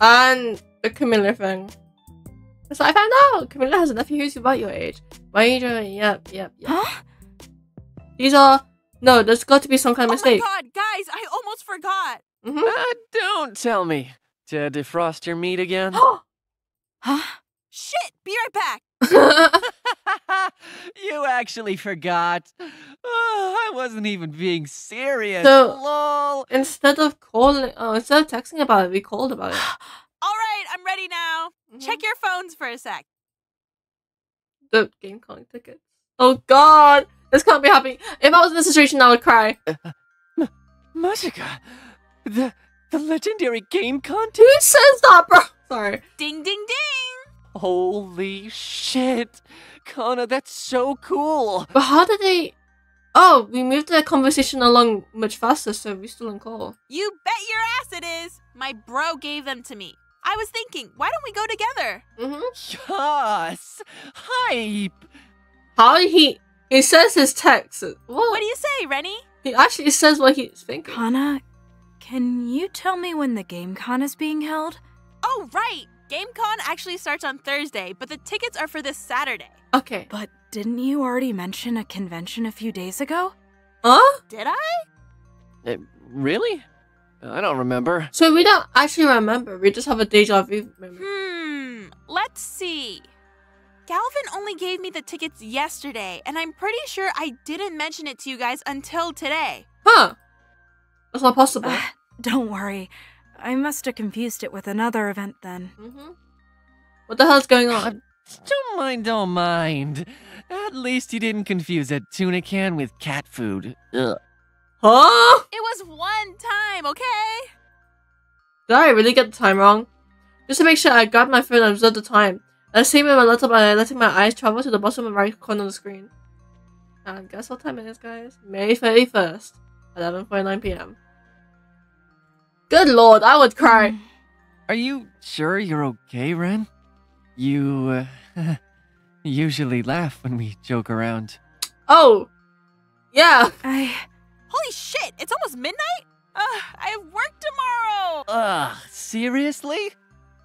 And the Camilla thing. So I found out Camilla has a nephew who's about your age. My age, uh, yep, yep, yep. Huh? These are no. There's got to be some kind of Oh my mistake. god, guys, I almost forgot. Mhm. Uh, don't tell me. To defrost your meat again? <gasps> <gasps> Huh? Shit, be right back. <laughs> <laughs> you actually forgot. Oh, <sighs> I wasn't even being serious. So- Lol. instead of calling, oh, instead of texting about it, we called about it. <gasps> All right, I'm ready now. Check mm-hmm. your phones for a sec. the game calling tickets. Oh God, this can't be happening. If I was in this situation, I would cry. <laughs> Mashika, the the legendary game content. Who says that, bro? <laughs> Sorry. Ding, ding, ding. Holy shit, Kana, that's so cool. But how did they? Oh, we moved the conversation along much faster, so we're still in call. You bet your ass it is. My bro gave them to me. I was thinking, why don't we go together? Mm-hmm. Yes, hype. How he? He says his text. What? What do you say, Rennie? He actually says what he's thinking. Kana, can you tell me when the GameCon is being held? Oh, right. GameCon actually starts on Thursday, but the tickets are for this Saturday. Okay. But didn't you already mention a convention a few days ago? Huh? Did I? Uh, really? I don't remember. So we don't actually remember. We just have a deja vu memory. Hmm. Let's see. Galvin only gave me the tickets yesterday, and I'm pretty sure I didn't mention it to you guys until today. Huh? That's not possible. Ah, <sighs> don't worry. I must have confused it with another event then. mm-hmm. What the hell's going on? <sighs> Don't mind, don't mind. At least you didn't confuse a tuna can with cat food. Ugh. Huh? It was one time, okay? Did I really get the time wrong? Just to make sure, I grabbed my phone and observed the time. I saved my laptop by letting my eyes travel to the bottom right corner of the screen. And guess what time it is, guys? May 31st, 11.49 p.m. Good lord, I would cry. Are you sure you're okay, Wren? You uh, <laughs> usually laugh when we joke around. Oh! Yeah! I. Holy shit, it's almost midnight? Ugh, I have work tomorrow! Ugh, seriously?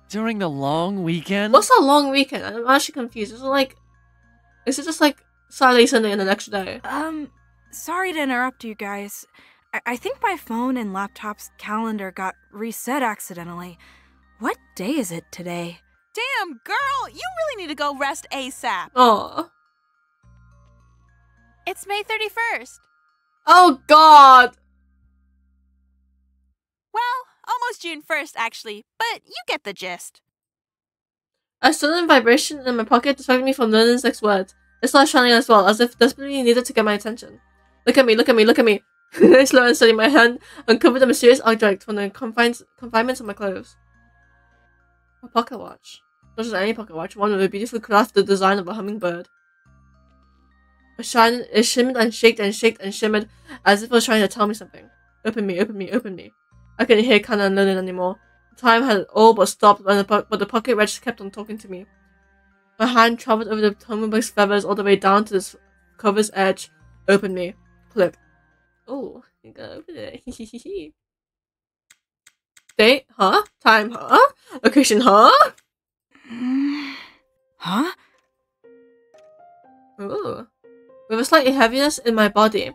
During the long weekend? What's a long weekend? I'm actually confused. Is it like. Is it just like Saturday, Sunday, and the next day? Um, sorry to interrupt you guys. I, I think my phone and laptop's calendar got reset accidentally. What day is it today? Damn, girl, you really need to go rest ASAP. Oh. It's May 31st. Oh god! Well, almost June 1st, actually, but you get the gist. A sudden vibration in my pocket distracted me from learning next words. It started shining as well, as if desperately needed to get my attention. Look at me, look at me, look at me. <laughs> I slowly and steady my hand uncovered a mysterious object from the confines confinements of my clothes. A pocket watch. Not just any pocket watch, one with a beautifully crafted design of a hummingbird. It, shined, it uh, shimmered and shaked and shaked and shimmered as if it was trying to tell me something. Open me, open me, open me. I couldn't hear Kana and Lillian anymore. Time had all but stopped, but the, but the pocket watch kept on talking to me. My hand traveled over the hummingbirds' feathers all the way down to this cover's edge. Open me. Click. Oh, you gotta open it. <laughs> Date, huh? Time, huh? Location, huh? <sighs> Huh? Ooh. With a slight heaviness in my body,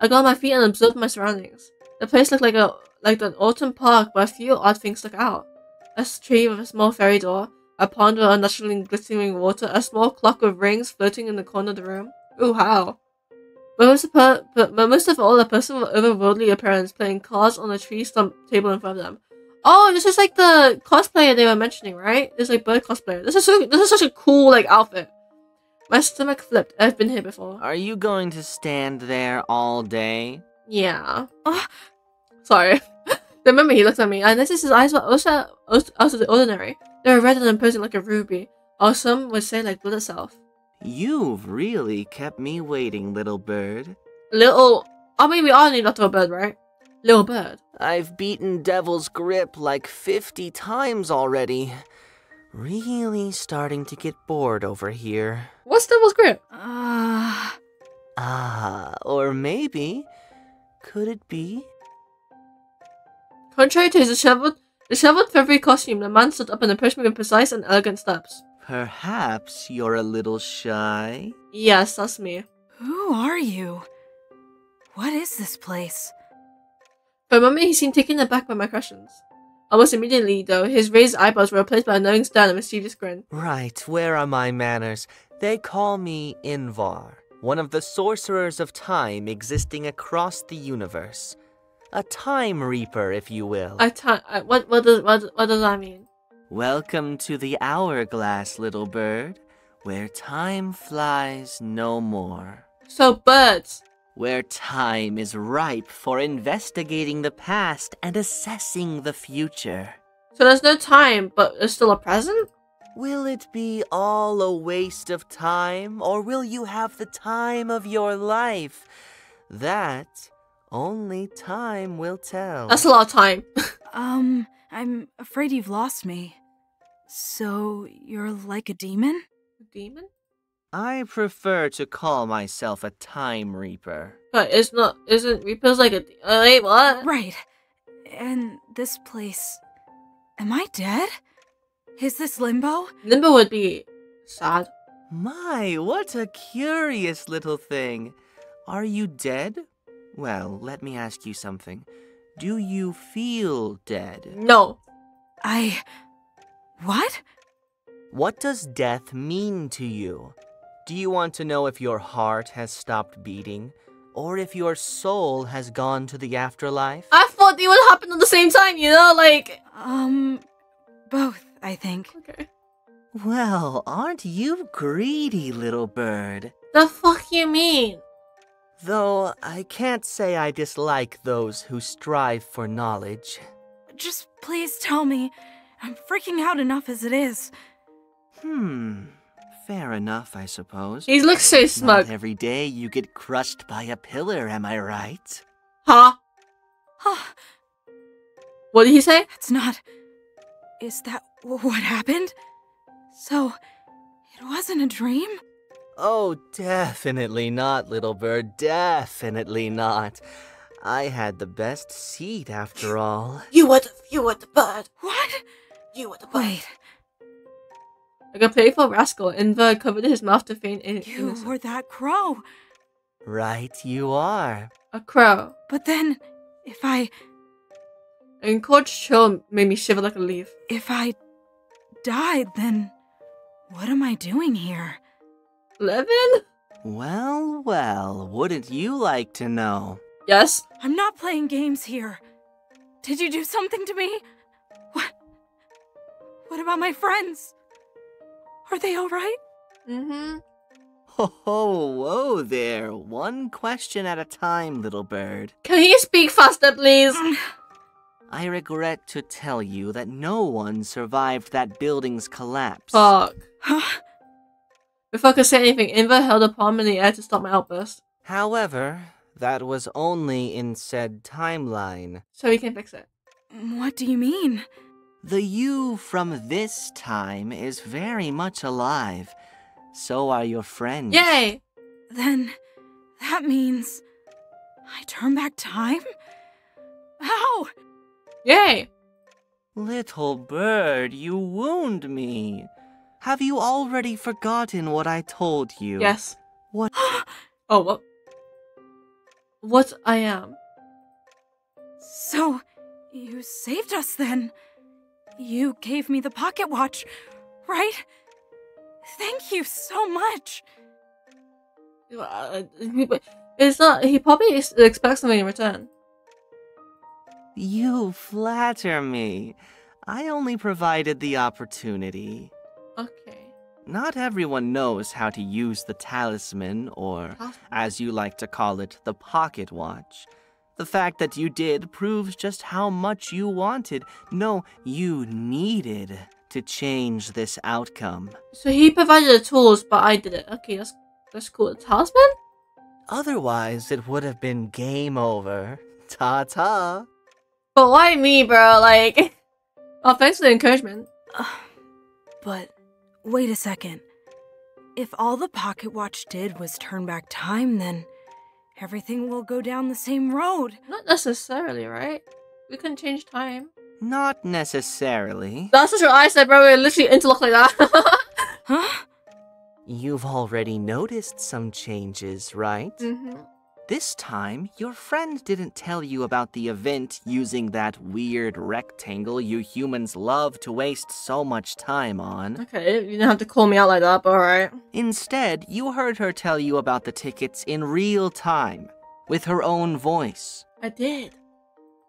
I got on my feet and observed my surroundings. The place looked like a like an autumn park, but a few odd things stuck out. A tree with a small fairy door, a pond with unnaturally glittering water, a small clock with rings floating in the corner of the room. Ooh, how? But most, of per- but, most of all, a person with otherworldly appearance playing cards on a tree stump table in front of them. Oh, this is like the cosplayer they were mentioning, right? This is like bird cosplayer. This is so, this is such a cool like outfit. My stomach flipped. I've been here before. Are you going to stand there all day? Yeah. Oh, sorry. <laughs> Remember, he looked at me, and this is his eyes were also, also out of the ordinary. They were red and imposing like a ruby. Awesome would say like blood itself. You've really kept me waiting, little bird. Little. I mean, we all need little bird, right? Little bird. I've beaten Devil's Grip like 50 times already. Really starting to get bored over here. What's Devil's Grip? Uh, Ah, or maybe. Could it be? Contrary to his disheveled, disheveled feathery costume, the man stood up and approached me with precise and elegant steps. Perhaps you're a little shy? Yes, that's me. who are you? What is this place? For a moment, he seemed taken aback by my questions. Almost immediately, though, his raised eyebrows were replaced by a knowing stare and a mischievous grin. Right, where are my manners? They call me Invar, one of the sorcerers of time existing across the universe. A time reaper, if you will. I ta- I, what what does what, what does that mean? Welcome to the hourglass, little bird, where time flies no more. So birds. Where time is ripe for investigating the past and assessing the future. So there's no time, but there's still a present. Will it be all a waste of time, or will you have the time of your life? That only time will tell. That's a lot of time. <laughs> Um, I'm afraid you've lost me. So, you're like a demon? A demon? I prefer to call myself a time reaper. But it's not. Isn't Reaper's like a? Uh, wait, what? Right. And this place. Am I dead? Is this limbo? Limbo would be sad. My, what a curious little thing. Are you dead? Well, let me ask you something. Do you feel dead? No. I. What? What does death mean to you? Do you want to know if your heart has stopped beating? Or if your soul has gone to the afterlife? I thought it would happen at the same time. You know, like. Um, both, I think. Okay. Well, aren't you greedy, little bird? The fuck you mean? Though I can't say I dislike those who strive for knowledge. Just please tell me. I'm freaking out enough as it is. Hmm, fair enough, I suppose. He looks so smug. Not every day you get crushed by a pillar, am I right? Huh? Oh, What did he say? It's not. Is that what happened? So, it wasn't a dream? Oh, definitely not, little bird. Definitely not. I had the best seat after all. You were the you were the bird. What? You were the bird. Wait, Like a playful rascal, Invar covered his mouth to feign in- you innocence. were that crow. Right, you are. a crow. But then, if I. And Coach Chill made me shiver like a leaf. if I died, then. What am I doing here? Levin? Well, well, wouldn't you like to know? Yes. I'm not playing games here. Did you do something to me? What? What about my friends? Are they alright? Mm-hmm. Ho ho, whoa there. One question at a time, little bird. Can you speak faster, please? I regret to tell you that no one survived that building's collapse. Fuck. Huh? Before I could say anything, Invar held a palm in the air to stop my outburst. However, that was only in said timeline. So we can fix it. What do you mean? The you from this time is very much alive. So are your friends. Yay! Then that means I turn back time? How? Yay! Little bird, you wound me. Have you already forgotten what I told you? Yes. What? <gasps> Oh, what? What I am. So, you saved us then? You gave me the pocket watch, right? Thank you so much. Uh, It's not. He probably expects something in return. You flatter me. I only provided the opportunity. Okay. Not everyone knows how to use the talisman, or, as you like to call it, the pocket watch. The fact that you did proves just how much you wanted, no, you needed, to change this outcome. So he provided the tools, but I did it. Okay, that's that's cool. The talisman? Otherwise, it would have been game over. Ta ta. But why me, bro? Like, oh, thanks for the encouragement. <sighs> But wait a second. If all the pocket watch did was turn back time, then everything will go down the same road. Not necessarily, right? We can change time. Not necessarily. That's just what I said, bro. We're literally interlocked like that. <laughs> Huh? You've already noticed some changes, right? hmm This time, your friend didn't tell you about the event using that weird rectangle you humans love to waste so much time on. Okay, you didn't have to call me out like that, but alright. Instead, you heard her tell you about the tickets in real time, with her own voice. I did.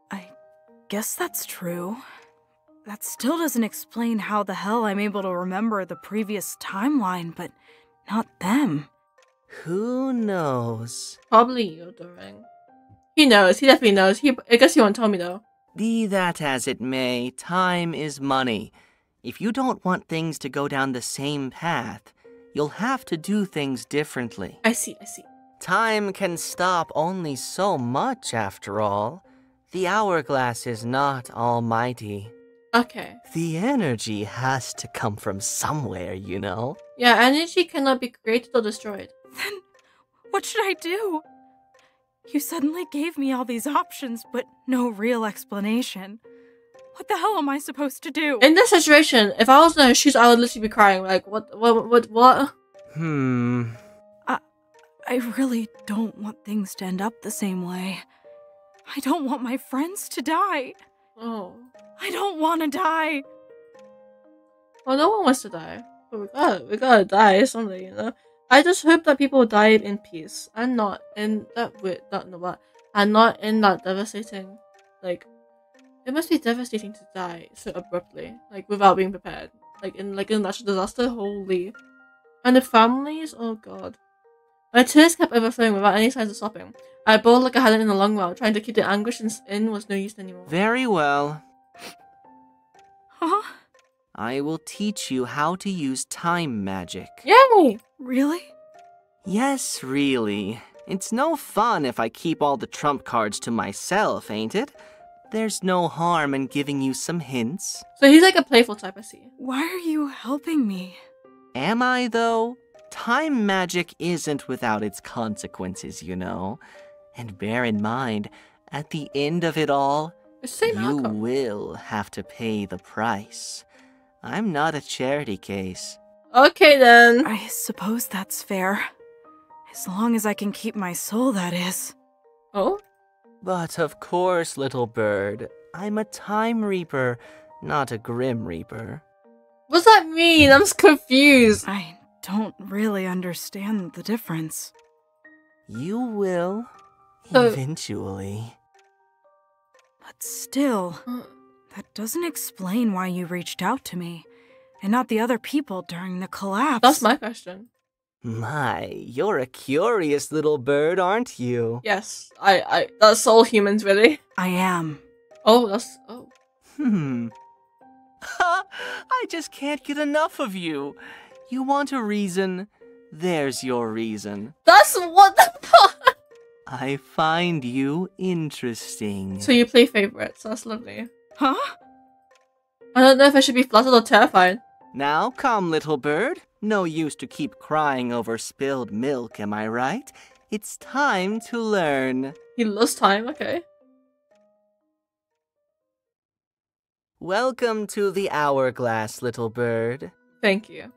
I guess that's true. That still doesn't explain how the hell I'm able to remember the previous timeline, but not them. Who knows? Probably you, Doring. He knows. He definitely knows. He. I guess he won't tell me though. Be that as it may, time is money. If you don't want things to go down the same path, you'll have to do things differently. I see. I see. Time can stop only so much, after all. The hourglass is not almighty. Okay. The energy has to come from somewhere, you know? Yeah, energy cannot be created or destroyed. Then what should I do? You suddenly gave me all these options, but no real explanation. What the hell am I supposed to do? In this situation, if I was in her shoes, I would literally be crying. Like, what? What? What? What? Hmm. I I really don't want things to end up the same way. I don't want my friends to die. Oh. I don't want to die. Well, no one wants to die, but we gotta, we gotta die someday, you know. I just hope that people die in peace and not in that weird, not no what, and not in that devastating, like, it must be devastating to die so abruptly, like without being prepared, like in like in a natural disaster. Holy, and the families, oh god. My tears kept overflowing without any signs of stopping. I bawled like I hadn't in a long while. Trying to keep the anguish in- in was no use anymore. Very well. Huh? <laughs> I will teach you how to use time magic. Yay! Really? Yes, really. It's no fun if I keep all the trump cards to myself, ain't it? There's no harm in giving you some hints. So he's like a playful type, I see. Why are you helping me? Am I, though? Time magic isn't without its consequences, you know. And bear in mind, at the end of it all, It's the same you outcome. will have to pay the price. I'm not a charity case. Okay then. I suppose that's fair. As long as I can keep my soul, that is. Oh? But of course, little bird, I'm a time reaper, not a grim reaper. What's that mean? I'm confused. I don't really understand the difference. You will, So- eventually. But still, that doesn't explain why you reached out to me, and not the other people during the collapse. That's my question. My, you're a curious little bird, aren't you? Yes, I, I, that's all humans, really. I am. Oh, that's, oh. Hmm. <laughs> I just can't get enough of you. You want a reason? There's your reason. That's what the fuck? I find you interesting. So you play favorites, that's lovely. Huh? I don't know if I should be flattered or terrified. Now come, little bird. No use to keep crying over spilled milk, am I right? It's time to learn. He lost time, okay. Welcome to the hourglass, little bird. Thank you.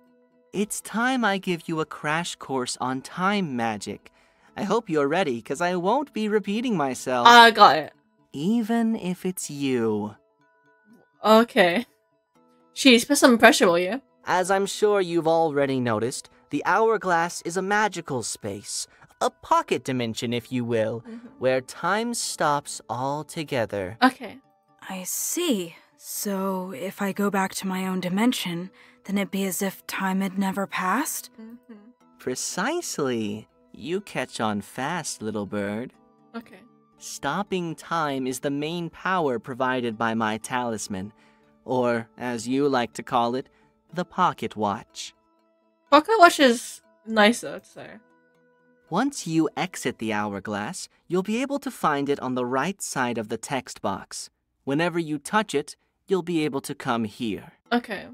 It's time I give you a crash course on time magic. I hope you're ready, because I won't be repeating myself. I got it. even if it's you. Okay. She's put some pressure on you. As I'm sure you've already noticed, the hourglass is a magical space, a pocket dimension, if you will, where time stops altogether. Okay. I see. So, if I go back to my own dimension, then it'd be as if time had never passed? hmm Precisely. You catch on fast, little bird. Okay. Stopping time is the main power provided by my talisman. Or as you like to call it, the pocket watch. Pocket watch is nicer to say. Once you exit the hourglass, you'll be able to find it on the right side of the text box. Whenever you touch it, you'll be able to come here. Okay.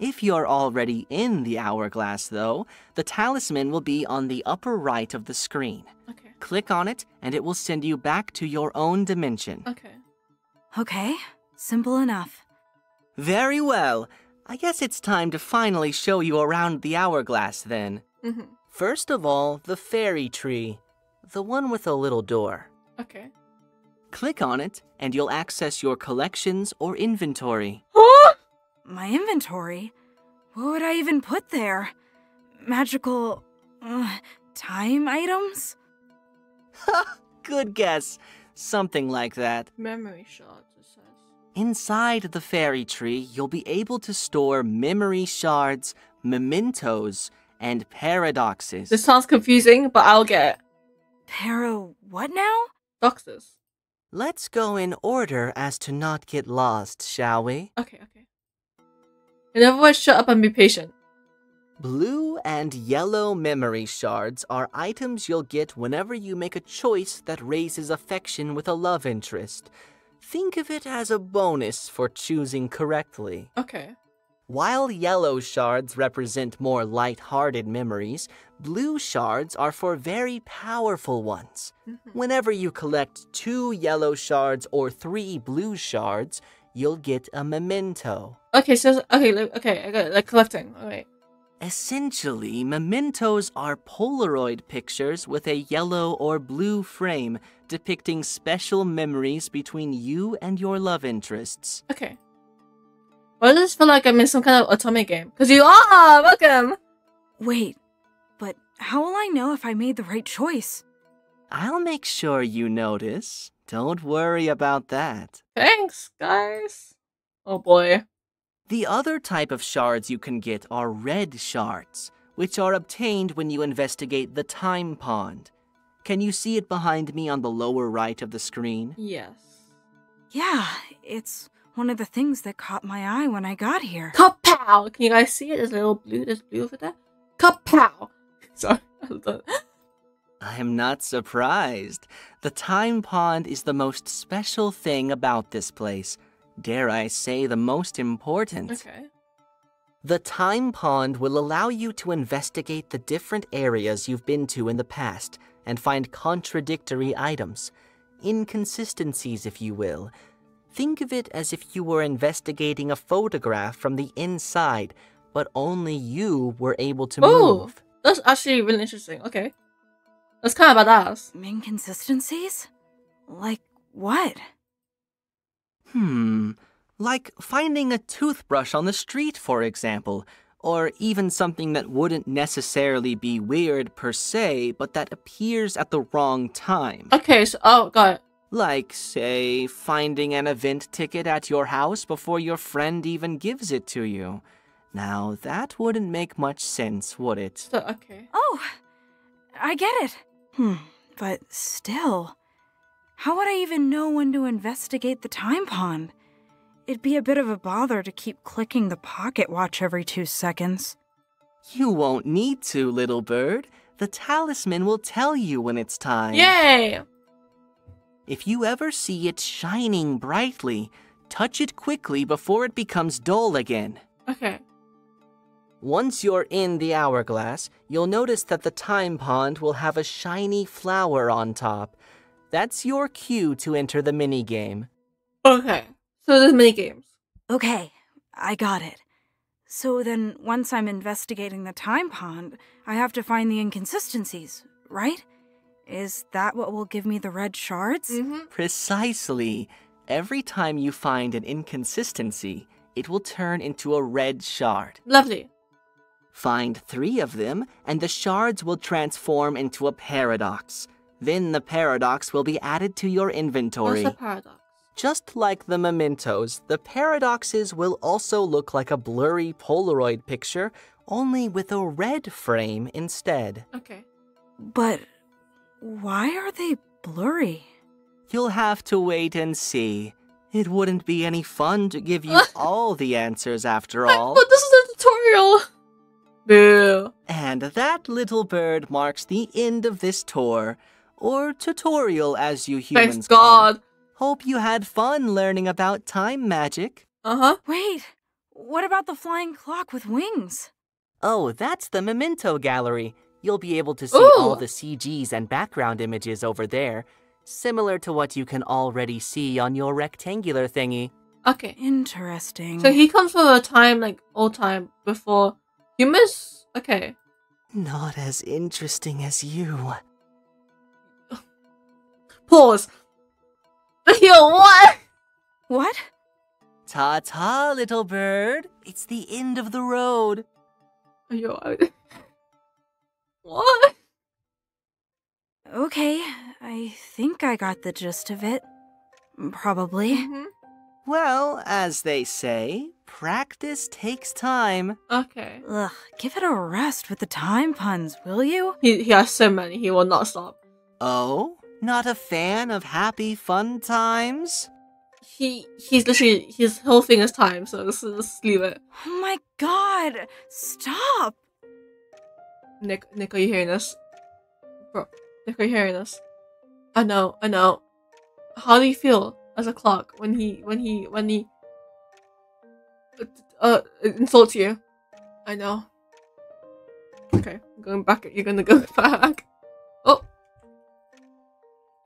If you're already in the hourglass, though, the talisman will be on the upper right of the screen. Okay. Click on it, and it will send you back to your own dimension. Okay. Okay, simple enough. Very well. I guess it's time to finally show you around the hourglass then. Mm-hmm. First of all, the fairy tree. The one with a little door. Okay. Click on it, and you'll access your collections or inventory. My inventory? What would I even put there? Magical. Uh, time items? <laughs> Good guess. Something like that. Memory shards, it says. Inside the fairy tree, you'll be able to store memory shards, mementos, and paradoxes. This sounds confusing, but I'll get it. Para what now? Doxes. Let's go in order as to not get lost, shall we? Okay, okay. In other words, shut up and be patient. Blue and yellow memory shards are items you'll get whenever you make a choice that raises affection with a love interest. Think of it as a bonus for choosing correctly. Okay. While yellow shards represent more light-hearted memories, blue shards are for very powerful ones. Mm-hmm. Whenever you collect two yellow shards or three blue shards, you'll get a memento. Okay, so okay, okay, I got it. Like collecting. All right. Essentially, mementos are Polaroid pictures with a yellow or blue frame depicting special memories between you and your love interests. Okay. Why does this feel like I'm in some kind of otome game? Because you are! Welcome! Wait, but how will I know if I made the right choice? I'll make sure you notice. Don't worry about that. Thanks, guys. Oh boy. The other type of shards you can get are red shards, which are obtained when you investigate the time pond. Can you see it behind me on the lower right of the screen? Yes. Yeah, it's one of the things that caught my eye when I got here. Kapow! Can you guys see it? There's a little blue. There's blue over there. Kapow! <laughs> Sorry. I am not surprised. The time pond is the most special thing about this place. Dare I say, the most important. okay. The time pond will allow you to investigate the different areas you've been to in the past and find contradictory items. Inconsistencies, if you will. Think of it as if you were investigating a photograph from the inside, but only you were able to Oh, move. that's actually really interesting. Okay. That's kind of badass. Inconsistencies? Like what? Hmm. Like finding a toothbrush on the street, for example. Or even something that wouldn't necessarily be weird per se, but that appears at the wrong time. Okay, so, oh, got it. Like, say, finding an event ticket at your house before your friend even gives it to you. Now, that wouldn't make much sense, would it? So, okay. Oh, I get it. Hmm, but still, how would I even know when to investigate the time pond? It'd be a bit of a bother to keep clicking the pocket watch every two seconds. You won't need to, little bird. The talisman will tell you when it's time. Yay! If you ever see it shining brightly, touch it quickly before it becomes dull again. Okay. Once you're in the hourglass, you'll notice that the time pond will have a shiny flower on top. That's your cue to enter the minigame. Okay. So there's mini games. Okay, I got it. So then, once I'm investigating the time pond, I have to find the inconsistencies, right? Is that what will give me the red shards? Mm-hmm. Precisely. Every time you find an inconsistency, it will turn into a red shard. Lovely. Find three of them, and the shards will transform into a paradox. Then the paradox will be added to your inventory. What's the paradox? Just like the mementos, the paradoxes will also look like a blurry Polaroid picture, only with a red frame instead. Okay. But why are they blurry? You'll have to wait and see. It wouldn't be any fun to give you <laughs> all the answers after all. But this is a tutorial. Boo. And that little bird marks the end of this tour, or tutorial as you humans Thanks call it. God. Hope you had fun learning about time magic. Uh huh. Wait, what about the flying clock with wings? Oh, that's the Memento Gallery. You'll be able to see all the CGs and background images over there, similar to what you can already see on your rectangular thingy. Okay. Interesting. So he comes from a time like old time before humans. Okay. Not as interesting as you. <laughs> Pause. <laughs> Yo, what? What? Ta ta, little bird. It's the end of the road. Yo, I... <laughs> what? Okay, I think I got the gist of it. Probably. Mhm. Well, as they say, practice takes time. Okay. Ugh, give it a rest with the time puns, will you? He he has so many. He will not stop. Oh? Not a fan of happy fun times? He he's literally his whole thing is time. So just, just leave it. Oh my god! Stop! Nick, Nick, are you hearing this? Bro, Nick, are you hearing this? I know, I know. How do you feel as a clock when he, when he, when he, uh, uh insults you? I know. Okay, I'm going back. You're gonna go <laughs> back.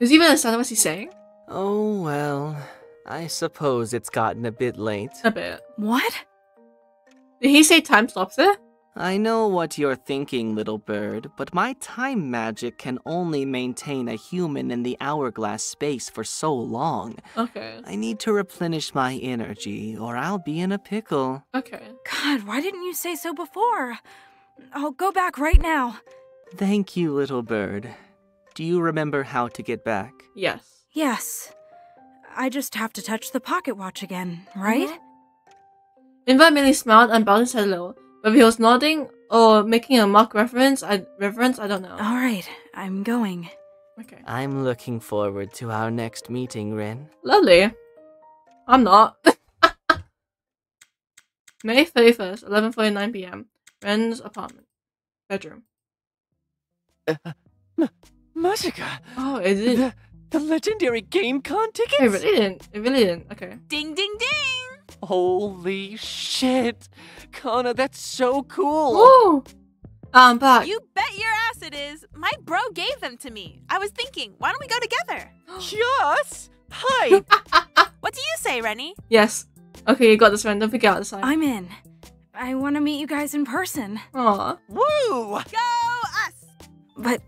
Does he even understand what he's saying? Oh, well. I suppose it's gotten a bit late. A bit. What? Did he say time stops it? I know what you're thinking, little bird, but my time magic can only maintain a human in the hourglass space for so long. Okay. I need to replenish my energy, or I'll be in a pickle. Okay. God, why didn't you say so before? I'll go back right now. Thank you, little bird. Do you remember how to get back? Yes. Yes. I just have to touch the pocket watch again, right? Mm-hmm. Invite merely smiled and bowed his head low. Whether he was nodding or making a mock reference, I reverence, I don't know. All right, I'm going. Okay. I'm looking forward to our next meeting, Rin. Lovely. I'm not. <laughs> May 31st, 11.49 p.m. Wren's apartment. Bedroom. <laughs> Magica! Oh, is it? The, the legendary GameCon tickets? It really didn't. It really didn't. Okay. Ding, ding, ding! Holy shit! Kana, that's so cool! Woo! Um, but You bet your ass it is. My bro gave them to me. I was thinking, why don't we go together? <gasps> Yes! Hi! <laughs> What do you say, Rennie? yes. Okay, you got this, Wren. Don't forget outside. I'm in. I want to meet you guys in person. Aw. Woo! Go us! But,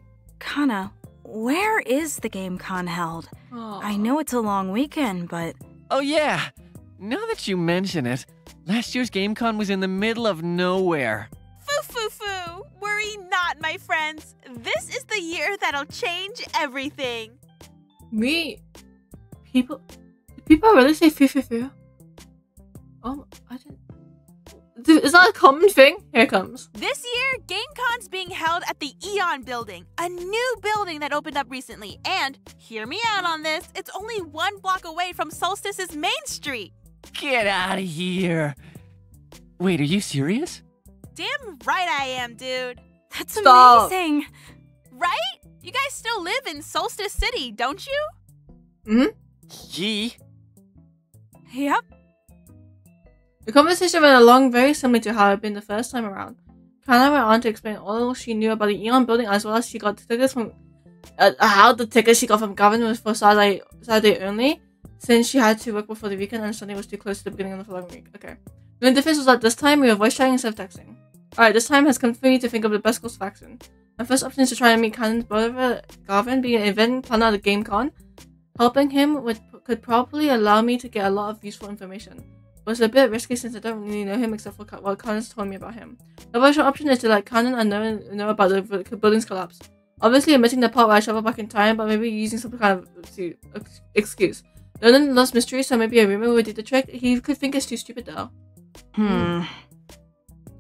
Kana, where is the game con held? Aw. I know it's a long weekend, but Oh, yeah! Now that you mention it, last year's GameCon was in the middle of nowhere. Foo foo foo! Worry not, my friends. This is the year that'll change everything. Me. People. People really say foo foo foo. Oh, I didn't. Dude, is that a common thing? Here it comes. This year, GameCon's being held at the Eon Building, a new building that opened up recently. And, hear me out on this, it's only one block away from Solstice's Main Street. Get out of here! Wait, are you serious? Damn right I am, dude. that's Stop. amazing. Right? You guys still live in Solstice City, don't you? Hmm? Yee. Yep. The conversation went along very similar to how it had been the first time around. Kana went on to explain all she knew about the Eon building as well as she got tickets from uh, how the tickets she got from Gavin was for Saturday, Saturday only, since she had to work before the weekend and Sunday was too close to the beginning of the following week. Okay. The only difference was that this time we were voice chatting instead of texting. Alright, this time has come for me to think of the best course of action. My first option is to try and meet Canon's brother Gavin, being an event planner at the GameCon. Helping him would could probably allow me to get a lot of useful information. But it's a bit risky since I don't really know him except for what Kanon's told me about him. The virtual option is to let Kanon and know, know about the building's collapse. Obviously omitting the part where I travel back in time, but maybe using some kind of to- ex- excuse. Nolan loves mystery, so maybe a rumor would do the trick. He could think it's too stupid though. Hmm.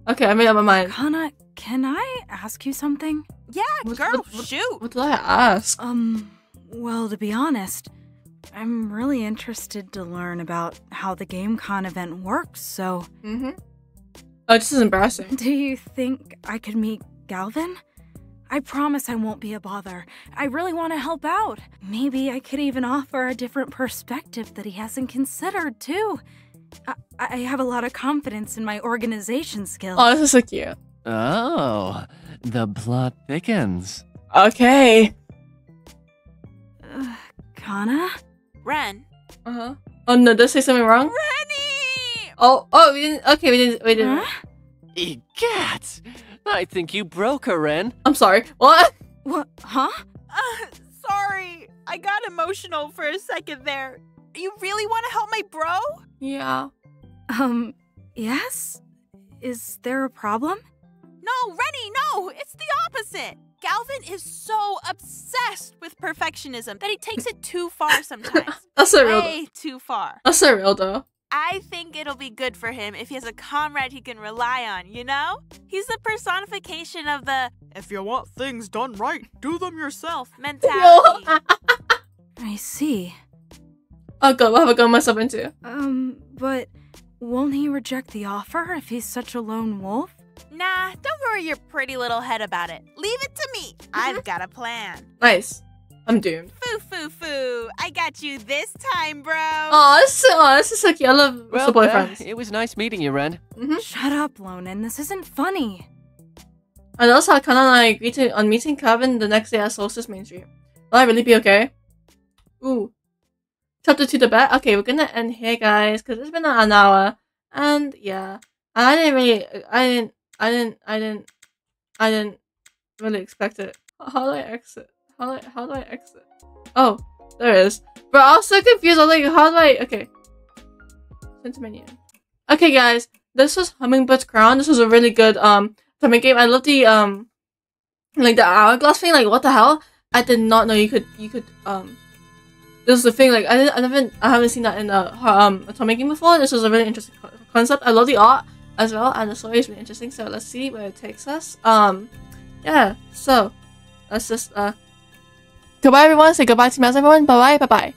Okay, I made up my mind. Kana, can I ask you something? Yeah, What- girl, what- what- shoot. What did I ask? Um, well, to be honest, I'm really interested to learn about how the GameCon event works, so. Mm-hmm. Oh, this is embarrassing. <laughs> Do you think I could meet Galvin? I promise I won't be a bother. I really want to help out. Maybe I could even offer a different perspective that he hasn't considered, too. I, I have a lot of confidence in my organization skills. Oh, this is so cute. Oh, the plot thickens. Okay. Uh, Kana? Wren. Uh huh. Oh no, did I say something wrong? Rennie! Oh, oh, we didn't. Okay, we didn't. We didn't. Huh? Egat! I think you broke her, Wren. I'm sorry. What? What? Huh? Uh, sorry. I got emotional for a second there. You really want to help my bro? Yeah. Um, yes? Is there a problem? No, Rennie, no! It's the opposite! Galvin is so obsessed with perfectionism that he takes it too far <laughs> sometimes. That's so real. Way too far. That's so real though. I think it'll be good for him if he has a comrade he can rely on, you know? He's the personification of the if you want things done right, do them yourself <laughs> mentality. <laughs> I see. Oh god, what have I got myself into? Um, but won't he reject the offer if he's such a lone wolf? Nah, don't worry your pretty little head about it. Leave it to me. I've got a plan. Nice. I'm doomed. Foo foo foo. I got you this time, bro. Oh, this is, oh, this is so cute. I love Well, the boyfriends. uh, it was nice meeting you, Wren. mm-hmm. Shut up, Lonan. This isn't funny. And also, how Kana and I agreed to, on meeting Kevin the next day at Solstice Main Street. Will I really be okay? Ooh. Chapter 2 the bet. Okay, we're gonna end here, guys, because it's been an hour. And yeah. And I didn't really, I didn't, I didn't, I didn't, I didn't really expect it. How do I exit? How do I, how do I exit? Oh, there it is. But I was so confused. I was like, how do I, okay. Send to menu. Okay, guys. This was Hummingbird's Crown. This was a really good, um, Timing game. I love the um like the hourglass thing, like what the hell? I did not know you could you could um this is the thing, like I didn't I haven't I haven't seen that in a um otome game before. This was a really interesting co- concept. I love the art as well and the story is really interesting, so let's see where it takes us. Um yeah, so let's just uh goodbye everyone, say goodbye to me everyone, bye bye, bye bye.